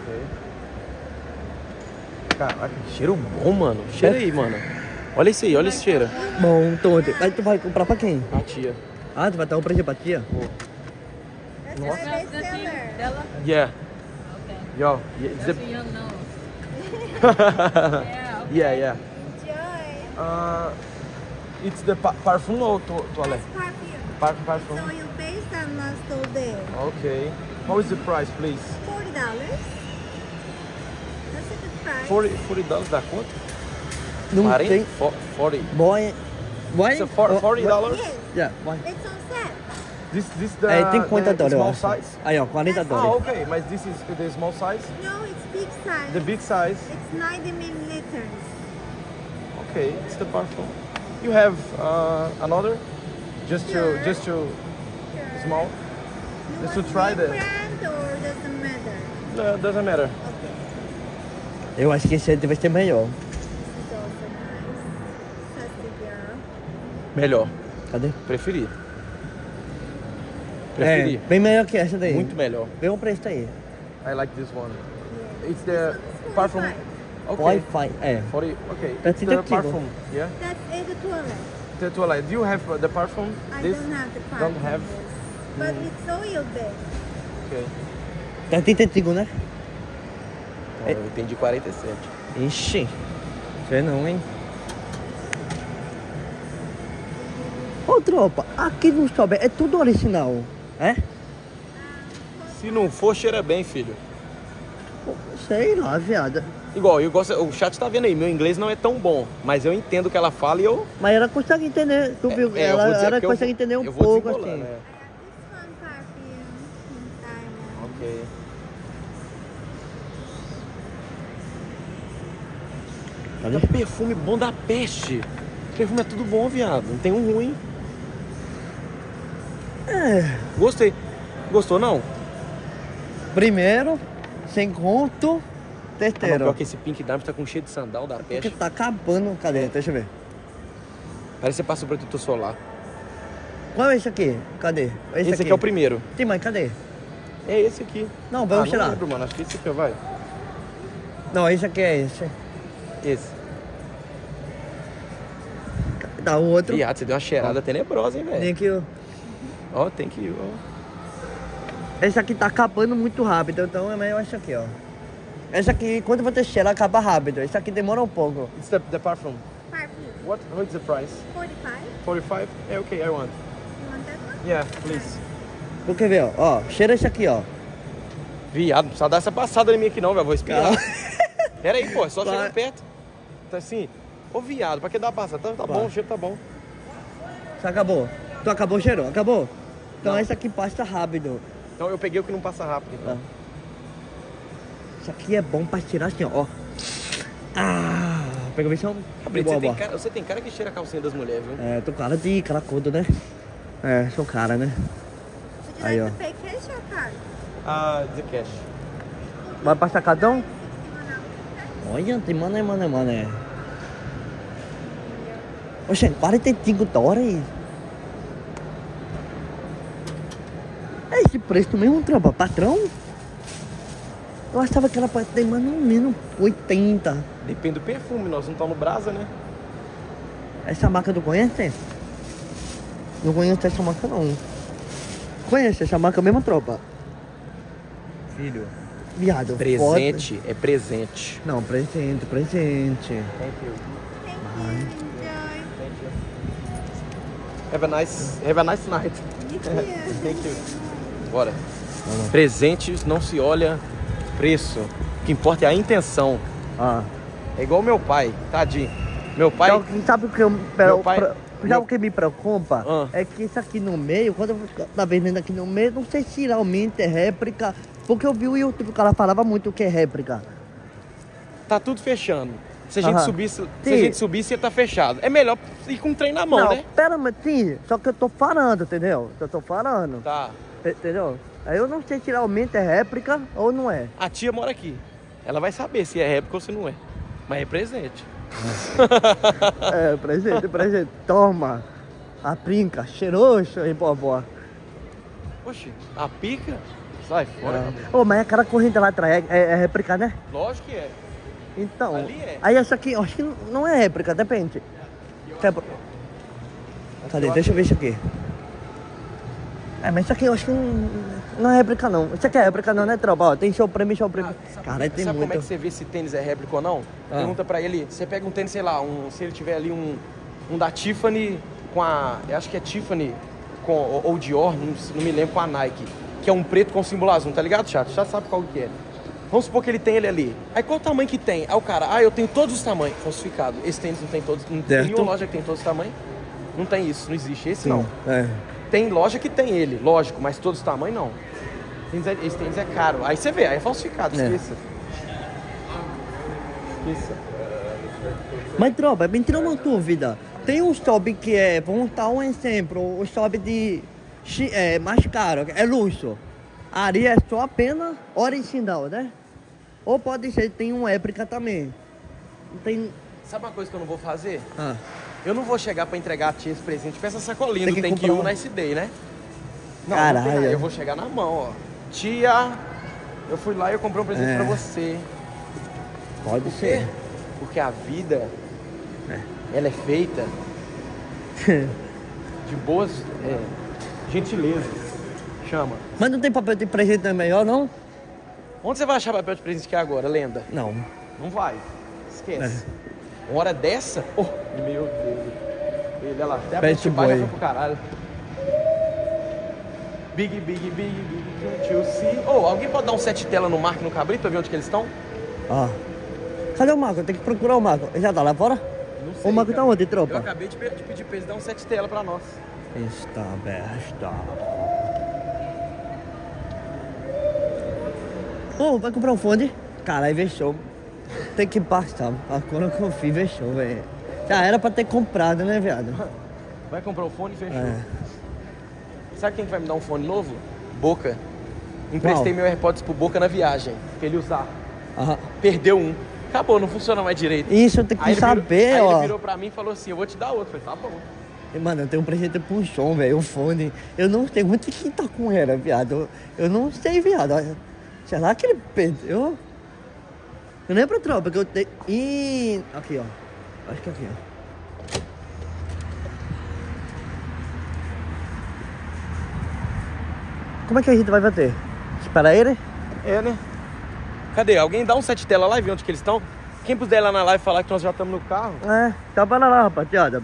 Caraca, que cheiro bom, mano. Cheira aí, mano. Olha esse aí, olha esse cheiro. Bom, então, aí tu vai comprar pra quem? A tia. Ah, tu vai dar um presente pra tia? That's my best seller. Yeah. Yo, yeah, it's the... young yeah, yeah. Enjoy. Uh, it's the pa parfum or to toilet? Perfume. Par parfum. So you pay some uh, store there. Okay. How is the price, please? Forty dollars. That's a good price. 40, 40 dólares dá conta? Não 40? tem. Fo- 40. Bom, é... Why? It's a for, Oh, forty dollars. Yeah, why? It's on set. This this the, É, tem 50 the small acho. size. Aí, ó, 40 Ah, dólares. okay, mas this is the small size. No, it's big size. The big size. It's 90 milliliters. Okay, it's the perfume. You have uh, another, just to just to small, just to try the. Brand or doesn't matter? No, doesn't matter. Eu acho que esse aí deve ser melhor. Melhor. Cadê? Preferi. É, Preferi. bem melhor que essa daí. Muito melhor. Vê um preço aí. I like this one. It's the perfume. Okay. Wi-Fi, é. 40. Okay. That's it's the detective. perfume. Yeah. That's in the toilet. The toilet. Do you have uh, the perfume? I this? don't have the part. Don't have. But it's oil based. Okay. Tá tentativo, né? Então, eu entendi 47. Ixi. Sei não, hein? Ô, tropa, aqui no Strawberry é tudo original, é? Se não for, cheira bem, filho. Sei lá, viada. Igual, eu gosto, o chat tá vendo aí, meu inglês não é tão bom, mas eu entendo o que ela fala e eu. Mas ela consegue entender, tu viu? é, eu ela ela eu consegue vou- entender um eu pouco assim. é. Ok. Tá perfume bom da peste. Perfume é tudo bom, viado. Não tem um ruim. É. Gostei. Gostou não? Primeiro, sem conto, Ah, não, terceiro. pior que esse Pink Diamond tá com cheio de sandal da Porque peste. tá acabando. Cadê? Deixa eu ver. Parece que você passa o protetor solar. Qual é esse aqui? Cadê? Esse, aqui. é o primeiro. Sim, mas cadê? É esse aqui. Não, vamos ah, tirar. Não lembro, mano. Acho que esse aqui, vai. Não, esse aqui é esse. Esse. Dá o outro. Viado, você deu uma cheirada tenebrosa, hein, Tem velho? aqui, ó. Ó, tem que. Esse aqui tá acabando muito rápido, então é melhor esse aqui, ó. Esse aqui, quando você cheira, acaba rápido. Esse aqui demora um pouco. It's the, the perfume. Perfume. What? What's the price? 45. 45? Yeah, okay, I want. You want that one? Yeah, please. Porque vê, ó, ó, cheira esse aqui, ó. Viado, não precisa dar essa passada em mim aqui não, velho. Vou. Calma. Pera aí, pô, é só Vai. chegar perto. Tá assim. Ô, viado, pra que dar uma passada? Tá, tá bom, o cheiro tá bom. Já acabou. Tu acabou o cheiro? Acabou? Então Não. esse aqui passa rápido. Então eu peguei o que não passa rápido. Então. Isso aqui é bom pra tirar assim, ó. Ah, pega é um... Brito, boa, você, tem boa. cara, você tem cara que cheira a calcinha das mulheres, viu? É, tô cara de caracudo, né? É, sou cara, né? Would you Aí, ó. like to pay cash or card? Ah, the cash. Vai passar cartão? Olha, tem mané, mané, mané. Oxe, 45 dólares. É esse preço mesmo, tropa? Patrão? Eu achava que era pra ter mais ou menos 80. Depende do perfume, nós não estamos no brasa, né? Essa marca tu conhece? Não conheço essa marca não. Conhece essa marca mesmo, tropa? Filho. Viado, Presente é presente. foda. Não, presente, presente. Thank you. Vai. Thank you. Have a nice, have a nice night. Thank you. Bora. Presentes não se olha preço. O que importa é a intenção. Ah. É igual meu pai, tadinho. Meu pai. Sabe, o que- sabe o que eu, Meu pai- pra- já o que me preocupa Ah. é que isso aqui no meio, quando eu tá vendendo aqui no meio, não sei se realmente é réplica, porque eu vi o YouTube, o cara falava muito que é réplica. Tá tudo fechando. Se a gente Aham. subisse, se Sim. a gente subisse, ia tá fechado. É melhor ir com o trem na mão, não, né? pera, mas sim, só que eu tô falando, entendeu? Eu tô falando. Tá. Entendeu? Aí eu não sei se realmente é réplica ou não é. A tia mora aqui. Ela vai saber se é réplica ou se não é. Mas é presente. É, presente, presente. Toma. A brinca, cheiroso, hein, bobó. Oxi, a pica? Sai fora. Ô, mas aquela corrente lá atrás é, é, é réplica, né? Lógico que é. Então. Ali é. Aí essa aqui, acho que não é réplica, depende. Quer- Cadê? Deixa eu ver isso aqui. É, mas isso aqui eu acho que não, não é réplica não. Isso aqui é réplica não, né, tropa? Ó, tem show prêmio, show prêmio. Cara, tem Sabe muito. como é que você vê se tênis é réplica ou não? Ah. Pergunta pra ele, você pega um tênis, sei lá, um, se ele tiver ali um, um da Tiffany com a. Eu acho que é Tiffany com, ou, ou Dior, não, não me lembro, com a Nike. Que é um preto com símbolo azul, tá ligado, chato? Já sabe qual que é. Vamos supor que ele tem ele ali. Aí qual o tamanho que tem? Aí o cara, ah, eu tenho todos os tamanhos. Falsificado. Esse tênis não tem todos. Não tem nenhuma loja que tem todos os tamanhos. Não tem isso, não existe. Esse Sim, não. É. Tem loja que tem ele, lógico, mas todos os tamanhos não. É- Esse tênis é caro. Aí você vê, aí é falsificado, É. esqueça. Esqueça. Mas, tropa, me tira uma dúvida. Tem um shop que é, vamos dar um exemplo, o shop de é, mais caro, é luxo. Ali é só apenas original, né? Ou pode ser, tem um réplica também. Tem. Sabe uma coisa que eu não vou fazer? Ah, Eu não vou chegar pra entregar a tia esse presente com essa sacolinha Tem do Thank comprar You na SD, né? Não, Caralho. não tem, eu vou chegar na mão, ó. Tia, eu fui lá e eu comprei um presente É. pra você. pode Por quê? ser. Porque a vida, ela é feita de boas é, gentilezas. Chama. Mas não tem papel de presente melhor, não? Onde você vai achar papel de presente que é agora, lenda? Não. Não vai. Esquece. Uma hora dessa? Oh, meu Deus. Ele, olha lá, até a Pet Boy foi pro caralho. Big, big, big, big, can't you see? Oh, alguém pode dar um set tela no Marco e no Cabrito pra ver onde que eles estão? Ah. Cadê o Marco? Tem que procurar o Marco. Ele já tá lá fora? Não O Marco tá onde, Eu tropa? acabei de, pe- de pedir pra eles dar um set tela pra nós. Está besta. Ô, vai comprar um fone? Caralho, fechou. Tem que passar. Agora que eu fiz, fechou, velho. Já era pra ter comprado, né, viado? Vai comprar o fone e fechou. É. Sabe quem que vai me dar um fone novo? Boca. Emprestei meu AirPods pro Boca na viagem, pra ele usar. Aham. Perdeu um. Acabou, não funciona mais direito. Isso, eu tenho que Aí saber, virou, aí ó. ele virou pra mim e falou assim, eu vou te dar outro. Eu falei, tá bom. Mano, eu tenho um presente pro João, velho, um fone. Eu não sei muito quem tá com ela, viado. Eu, eu não sei, viado. Olha, Será que ele perdeu? Eu lembro, tropa, que eu tenho... Ih, aqui, ó. Acho que aqui, ó. Como é que a gente vai bater? Espera ele? É, né? Cadê? Alguém dá um set tela lá e vê onde que eles estão? Quem puder ir lá na live falar que nós já estamos no carro, É, tá para lá, rapaziada.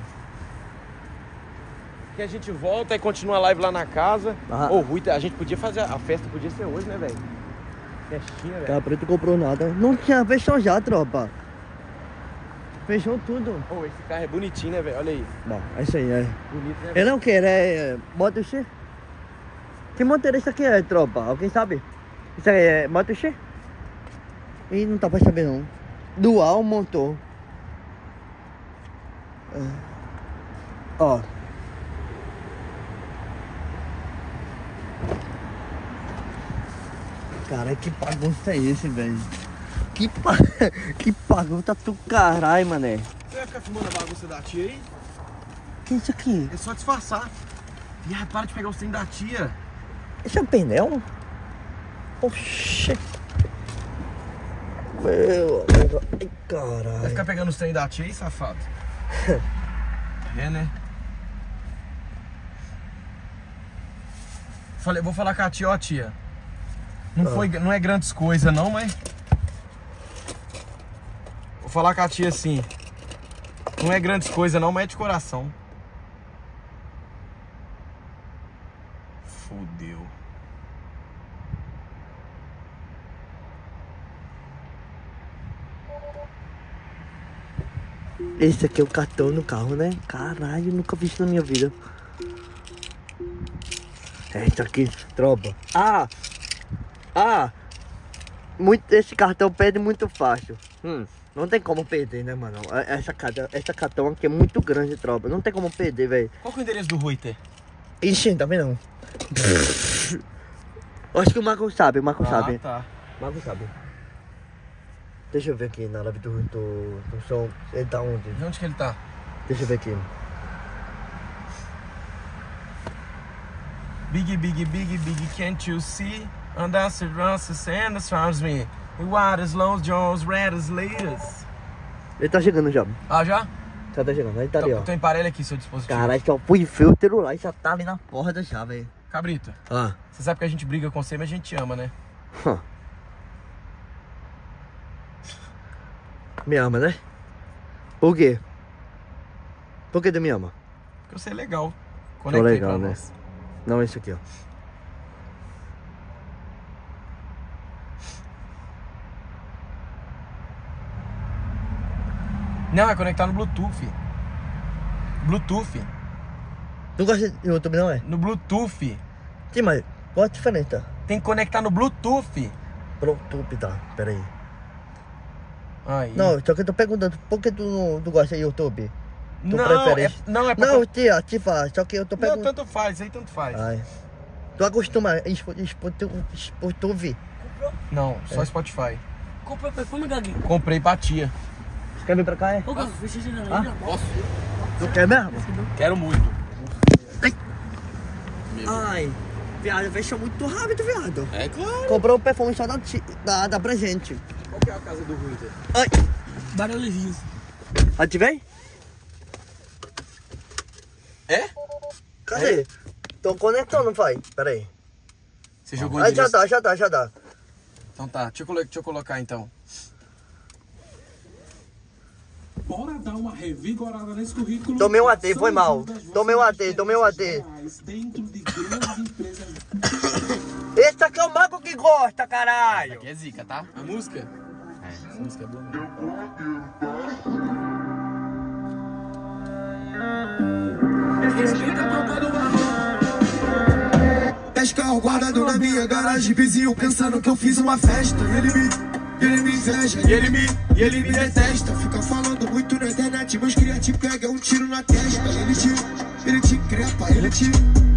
que a gente volta e continua a live lá na casa. Ah. Ô, Rui, a gente podia fazer, a festa podia ser hoje, né, velho? Festinha, velho. Comprou nada. Não tinha, fechou já, tropa. Fechou tudo. Ô, esse carro é bonitinho, né, velho? Olha aí. Bom, é isso aí, é. Bonito, né? Ele não quer, é Moto X? Que motorista aqui é, tropa? Alguém sabe? Isso aí é Moto X? Ih, não tá pra saber não. Dual motor. É. Ó. Cara, que bagunça é esse, velho? Que, pa... que bagunça do caralho, mané. Você vai ficar filmando a bagunça da tia aí? Que isso aqui? É só disfarçar. E aí, para de pegar os trem da tia. Esse é um pneu? Oxê. Meu, ai, Vai caralho. ficar pegando os trem da tia aí, safado? é, né? Falei, vou falar com a tia, ó tia. Não, Ah. foi, não é grandes coisas não, mas... Vou falar com a tia assim. Não é grandes coisas não, mas é de coração. Fudeu. Esse aqui é o cartão no carro, né? Caralho, nunca vi isso na minha vida. É isso aqui, tropa. Ah! Ah! Muito, esse cartão perde muito fácil. Hum, não tem como perder, né, mano? Essa, carta- essa cartão aqui é muito grande, tropa. Não tem como perder, velho. Qual que é o endereço do Rui, Tê? Ixi, também não. Acho que o Marco sabe, o Marco sabe. tá. Marco sabe. Deixa eu ver aqui na live do, do, do som. Ele tá onde? De onde que ele tá? Deixa eu ver aqui. Big, big, big, big, can't you see? And that's it runs the sand that surrounds me. Waters, Long Jones, red as latest. Ele tá chegando já. Ah, já? Já tá chegando, ele tá ali, ó. Tô, tô emparelho aqui, seu dispositivo. Caralho, só fui filtro lá e já tá ali na porta já, velho. Cabrito, Ah. você sabe que a gente briga com você, mas a gente te ama, né? Hum. Me ama, né? Por quê? Por que tu me ama? Porque você é legal. Tô Conectei legal, pra né? nós. Não, esse aqui, ó. Não, é conectar no Bluetooth. Bluetooth. Tu gosta de YouTube, não é? No Bluetooth. Sim, mas qual a diferença? Tem que conectar no Bluetooth. Bluetooth, tá. Pera aí. Aí. Não, só que eu tô perguntando por que tu, não- tu gosta de YouTube? Tu Não, prefere é- não, é pra- Não, tia, tia, só que eu tô Não, perguntando. tanto faz, aí tanto faz. Ai. Tu acostuma expo- YouTube? Não, só É. Spotify. Comprou perfume, Gaguinho? Comprei pra tia. Quer vir pra cá, é? Ô, Gaguinho, fecha Ah? janela aí, Posso? Tu quer mesmo? Quero muito. Ai, viado, fechou muito rápido, viado. É claro. Comprou o perfume só da, da, da presente. Qual que é a casa do Ruiter? Ai. Barulhinhos. Ativei? É? Cadê? Tô conectando, pai. Pera aí. Você jogou Aí já dá, já dá, já dá. Então tá, deixa eu, deixa eu colocar então. Bora dar uma revigorada nesse currículo. Tomei um AT, foi mal. Tomei um AT, tomei um AT. Dentro de grandes empresas. Esse aqui é o mago que gosta, caralho. Aqui é zica, tá? A música? É, essa música é boa. Respeita a tropa do Dez carros guardados na minha garagem, vizinho pensando que eu fiz uma festa. E ele me, ele me inveja, e ele me, e ele me detesta. Fica falando muito na internet, meus cria te pega um tiro na testa. Ele te, ele te crepa, ele te,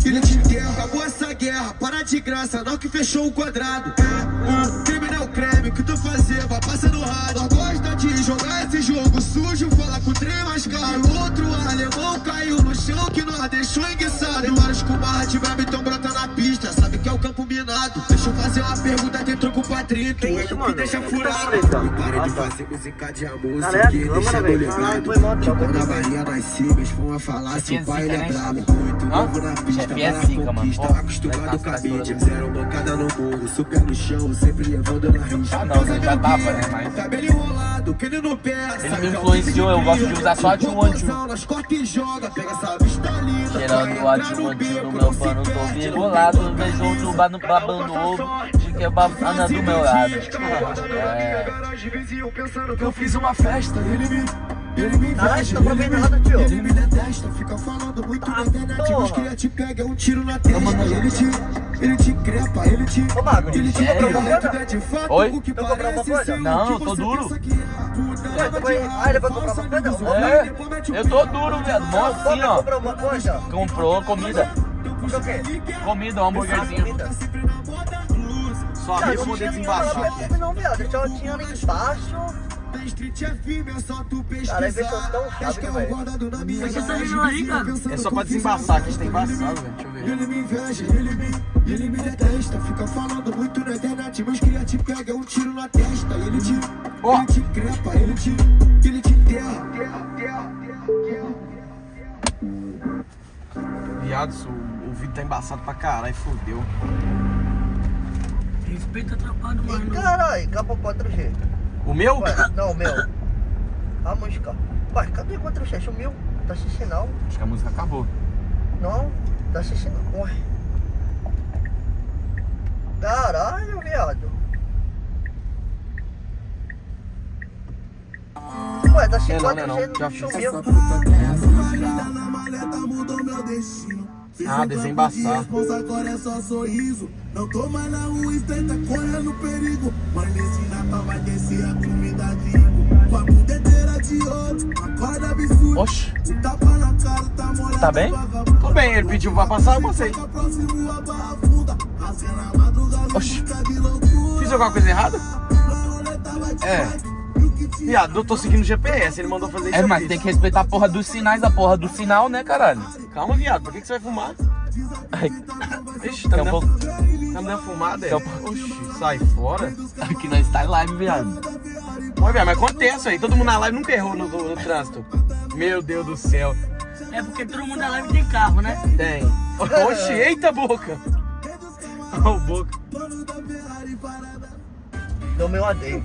ele te enterra. Acabou essa guerra, para de graça, não que fechou o quadrado. É, o crime não é o creme, que tu fazer, vai passando rádio. Nós gosta de jogar esse jogo sujo, fala com o trem mais caro. Outro alemão caiu no chão que nós deixou enguiçado. E vários com barra de verme tão brota na pista, sabe que é o campo minado. Deixa eu fazer uma pergunta, tem troco pra 30. Que é isso, mano? deixa Furado. treta? E para Ah, de tá. fazer música de amor, Cara, é a que câmera, deixa velho. ligado. Caralho, foi mal, Que troca quando a de Bahia das cibas for falar se o pai ele é brabo. Muito novo na pista, é para mano. conquista. Pô, Acostumado com a mídia, zero bancada no muro. Super no chão, sempre levando na risca. Ah, não, né? já tava, né? Mas. Tá bem enrolado, que ele não perde. Ele me influenciou, eu gosto de usar só de um linda. Cheirando anti no meu pano, tô virgulado. Vejo outro bano babando ovo, de que babana do meu lado. É. Pensando que eu fiz uma festa, ele me. Ele me Caralho, inveja, tô pra ver nada, tio. ele me detesta, fica falando muito na internet, mas queria te pegar um tiro na testa. Ele te, ele te crepa, ele te, Ô, Mago, ele te sério? compromete, é de fato Oi? o que comprou parece ser Não, o que eu tô duro. que é. Ué, foi- Ah, ele vai comprar uma coisa? É, eu tô duro, viado. Mó assim, ó. Comprou comida. Comprou o quê? Comida, um hambúrguerzinho. Só amigo não poder desembaçar perfume não, viado. Eu só tinha ali embaixo. Street é firme, é só tu pesquisar. Cara, esse é tão carros velho. guardados na minha Fecha essa janela aí, cara. É só que pra desembaçar, que está festa. embaçado, velho. Deixa eu ver. Ele me inveja, ele me, ele me detesta. Fica falando muito na internet, mas queria te pegar um tiro na testa. Ele te, Ó. ele te crepa, ele te, ele te enterra. Viado, isso, o vídeo tá embaçado pra caralho, fodeu. Respeita a tropa do Ih, mano. caralho, acabou 4G. O meu? Ué, não, o meu. A música. Ué, cadê 4G? Sumiu. Tá sem sinal. Acho que a música acabou. Não, tá sem sinal. Ué. Caralho, viado. Ué, tá sem É não, não é 4G, não. Já fiz. sumiu. meu Ah, desembaçar. agora é só sorriso. Não tô mais na rua estreita, correndo perigo. Mas nesse Natal vai descer a comida de. Com a budedeira de acorda absurdo. Oxi. Tapa na cara, tá molhado. Tá bem? Tô bem, ele pediu pra passar, eu passei. Próximo a barra funda. Rasga na madrugada, Oxi. Fiz alguma coisa errada? É. Viado, eu tô seguindo o GPS, ele mandou fazer isso. É, mas tem que respeitar a porra dos sinais, a porra do sinal, né, caralho? Calma, viado, por que, que você vai fumar? Ai, Ixi, tá me dando, pouco- tá me dando fumada, é? Daqui a Oxi, sai fora. Aqui nós tá em live, viado. Olha, viado, mas acontece aí, todo mundo na live nunca errou no, no, no trânsito. Meu Deus do céu. É porque todo mundo da live tem carro, né? Tem. Oxi, eita boca. Olha o boca. Deu meu AD.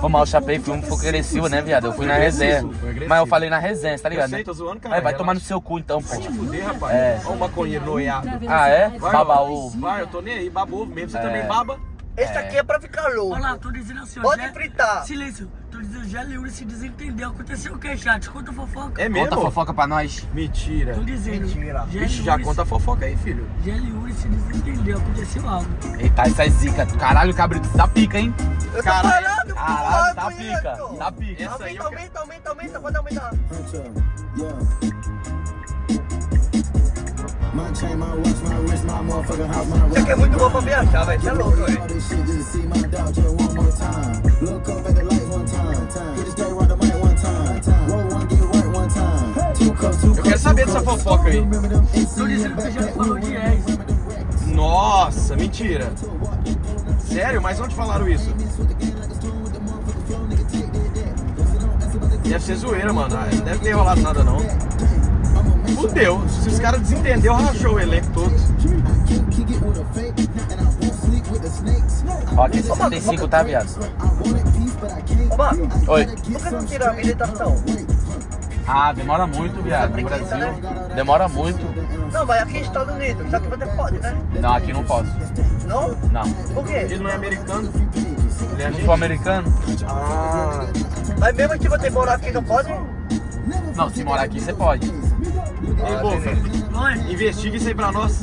Foi mal, chapei, fui um pouco agressivo, né, viado? Eu fui na resenha. Foi. Mas eu falei na resenha, tá ligado? Eu sei, né? tô zoando, cara, Aí vai relaxa. tomar no seu cu então, pô. Vai te fuder, rapaz. É. Olha o maconheiro noiado. Ah, é? Vai, Baba ovo. Vai, eu tô nem aí, baba ovo mesmo. Você É. também baba? Esse aqui é pra ficar louco. Olha lá, tô dizendo assim. Pode Gé- fritar. Silêncio. Tô dizendo, já Lewis se desentendeu. Aconteceu o que, chat? Conta fofoca. É mesmo? Conta fofoca pra nós. Mentira. Tô dizendo. Mentira. Vixe, já Lewis- conta fofoca aí, filho. Gé Lewis se desentendeu. Aconteceu algo. Eita, essa é zica. Caralho, cabrito, tá pica, hein? Eu tô Caralho. falando, Caralho, tá pica. Tá pica. Aumenta, aumenta, aumenta, aumenta, pode aumentar. My Isso aqui é muito bom pra viajar, velho. Você é louco, velho. Eu quero saber dessa fofoca aí. Tô dizendo que já falou de ex. Nossa, mentira. Sério? Mas onde falaram isso? Deve ser zoeira, mano. Ah, Não deve ter rolado nada, não. Fudeu. Se os caras desentenderam, rachou o elenco todo. Ó, aqui 65, tá, viado? Ô, mano, Oi. por que não tira a habilitação? Ah, demora muito, viado. No Brasil. Demora muito. Não, mas aqui nos Estados Unidos, só que você pode, né? Não, aqui não posso. Não? Não. Por quê? Ele não é americano. Ele é Não sou americano? Ah, mas mesmo se você morar aqui, não pode? Não, se morar aqui você pode. Ei, Boca, investiga isso aí pra nós.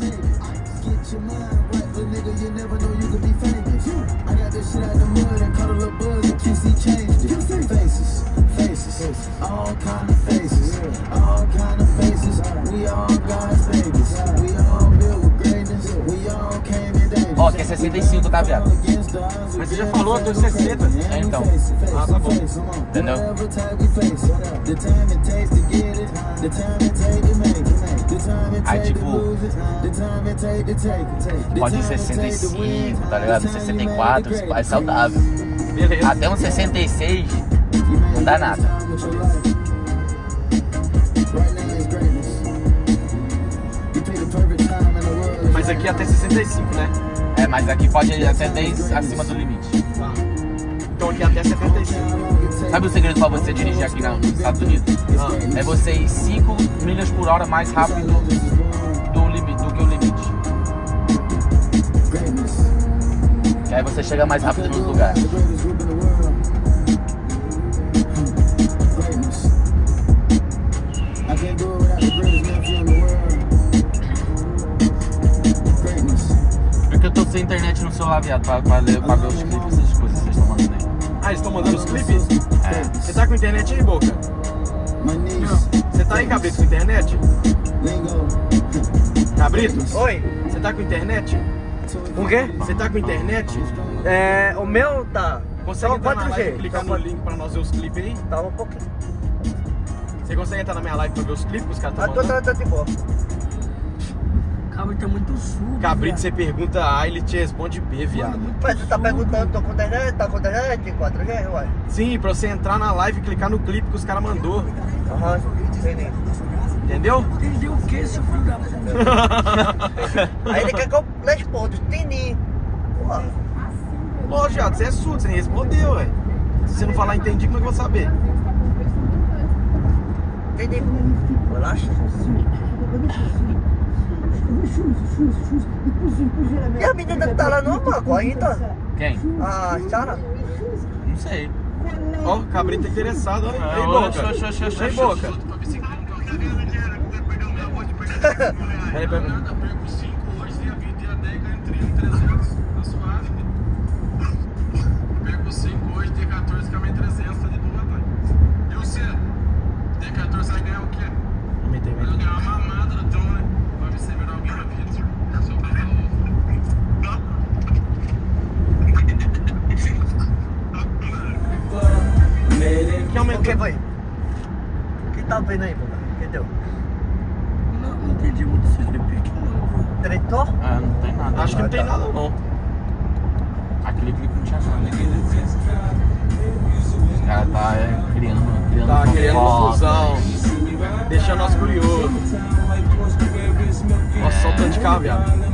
All kind of faces, all kind of faces. We all Ó, aqui é 65, tá, viado? Mas você já falou, tô 60. É, então. Ah, tá bom. Entendeu? Aí, tipo, Pode win 65, tá ligado? 64, é saudável. Beleza. Até uns 66, não dá nada. Mas aqui é até 65, né? É, mas aqui pode ir até 10 acima do limite. Então aqui é até 75. Sabe o segredo pra você dirigir aqui na- nos Estados Unidos? É você ir 5 milhas por hora mais rápido do, limite, do que o limite. Que aí você chega mais rápido nos lugares. Sem internet no celular, viado, pra, pra, ler, pra ver os clipes, essas coisas que vocês estão mandando aí. Ah, eles estão mandando os clipes? É. Você tá com internet aí, Boca? Você tá aí, Cabrito, com internet? Lingo. Cabrito? Oi, Você tá com internet? o quê? Você tá com internet? É, o meu tá. Consegue Só entrar na live e 4G. clicar no link pra nós ver os clipes aí? Tá um pouquinho. Você consegue entrar na minha live pra ver os clipes que os caras Ah, estão mandando? tô, tô de boa. Cabrito é muito sujo. Cabrito, você pergunta A, ele te responde B, viado. Mas tu tá perguntando, tô com internet, tá com internet, 4G, uai. Sim, pra você entrar na live e clicar no clipe que os caras mandou. Aham, entendi. Entendeu? Entendeu o que, seu filho da puta? Aí ele quer que eu responda, entendi. Porra. Ô, viado, você é surdo, você nem respondeu, ué. Se você não falar entendi, como é que eu vou saber? Entendi. Relaxa. E a menina que tá lá no banco ainda? Quem? A Sara? Não sei. Ó, cabrito tá interessado, ó. Ah, Aí, ô, boca. xô, boca. Peraí, peraí. Pego 5 hoje, D14 caminho 300, tá de boa, tá? E você? D14 vai ganhar o quê? Aumentei, Vai aumentei. ganhar uma mamada no teu, né? Pra ver se virar alguém na vida. Só pra falar. Que aumentou? O que foi? O que tá vendo aí, Boca? O que deu? Não, não entendi muito esse repique, não. Tretou? Ah, não tem nada. Acho que não tem tá. nada, não. Aquele clipe não tinha nada. Os caras tá é, criando, criando Tá querendo fofoca. confusão. Deixando nós curiosos. Nossa, só tanto de carro, viado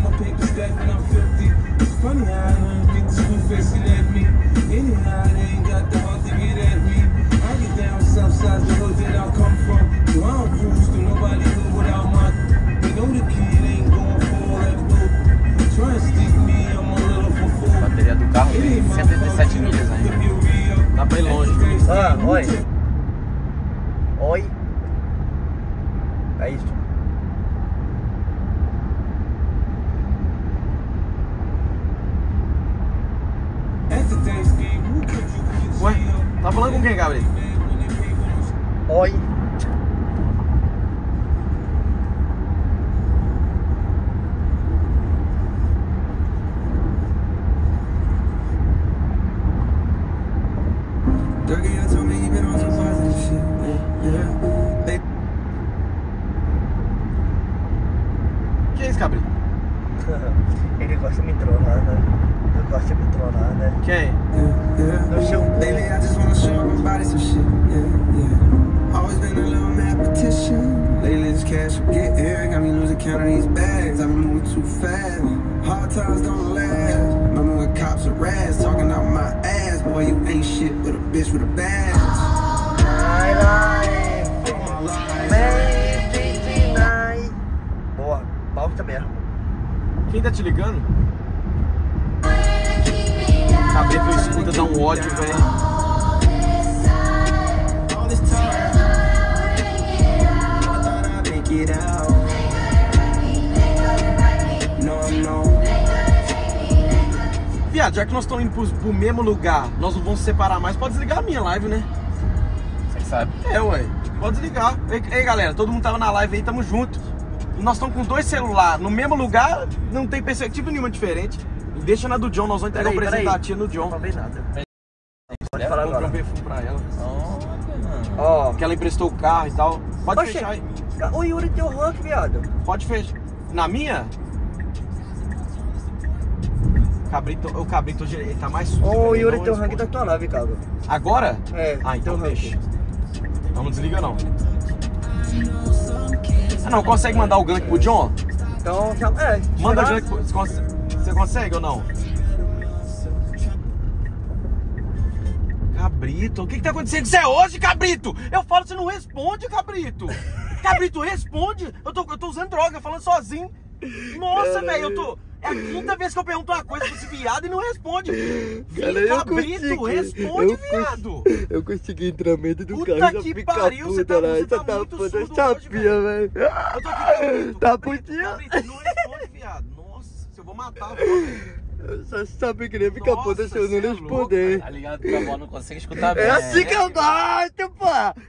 south the hood that I come from. So I don't cruise nobody without my. They know the kid ain't going for all that. Try and stick me, I'm a little for. Bateria do carro tem 117 milhas ainda. Tá bem longe. Ah, oi. Oi. É isso. Oi. Dougie lugar, nós não vamos se separar mais, pode desligar a minha live, né? Você sabe. É, ué. Pode desligar. Ei, ei, galera, todo mundo tava na live aí, tamo junto. Nós estamos com dois celulares no mesmo lugar, não tem perspectiva nenhuma diferente. Deixa na do John, nós vamos entregar o Peraí, presente da tia no John. Não falei nada. Pode falar agora. um perfume pra ela. Ó. Que ela emprestou o carro e tal. Pode Oxe, fechar aí. O Yuri tem o rank, viado. Pode fechar. Na minha? Cabrito, o cabrito hoje ele tá mais sujo. Ô, velho, o ele Yuri tem o rank responde. da tua live, cara. Agora? É, Ah, então tem o rank. deixa. Não, não desliga não. Ah, não, consegue mandar o gank pro John? Então, é. Manda o gank pro... Você consegue, você consegue ou não? Cabrito, o que que tá acontecendo com você hoje, Cabrito? Eu falo, você não responde, Cabrito. Cabrito, responde. Eu tô, eu tô usando droga, falando sozinho. Nossa, velho, eu tô... É a quinta vez que eu pergunto uma coisa pra esse viado e não responde. Cara, eu Cabrito, consegui. responde, Eu viado. Eu consegui entrar meio do Puta carro já que pariu, você puta, tá- né? você tá Essa muito puta surdo chapinha, velho. Eu tô aqui, Cabrito. Tá putinha? Cabrito, não responde, viado. Nossa, se eu vou matar, velho. Eu só sabe que nem fica Nossa, puta se eu é não louco, responder. Tá ligado que a avó não consegue escutar bem. É assim que eu gosto, pô!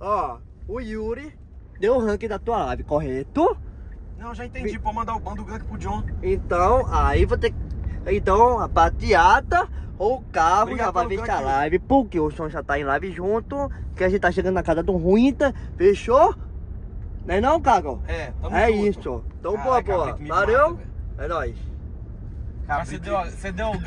Ó, o Yuri deu o rank da tua live, correto? Não, já entendi. Pode mandar o bando gank pro John. Então, aí vou ter Então, a bateata ou o carro Obrigado já vai ver a gank. live, porque o som já tá em live junto, que a gente tá chegando na casa do Ruinta, fechou? Não é não, Cago? É, tamo É junto. isso. Então, boa, boa. Valeu? mata. É nóis. Cabrito, Você deu, você deu o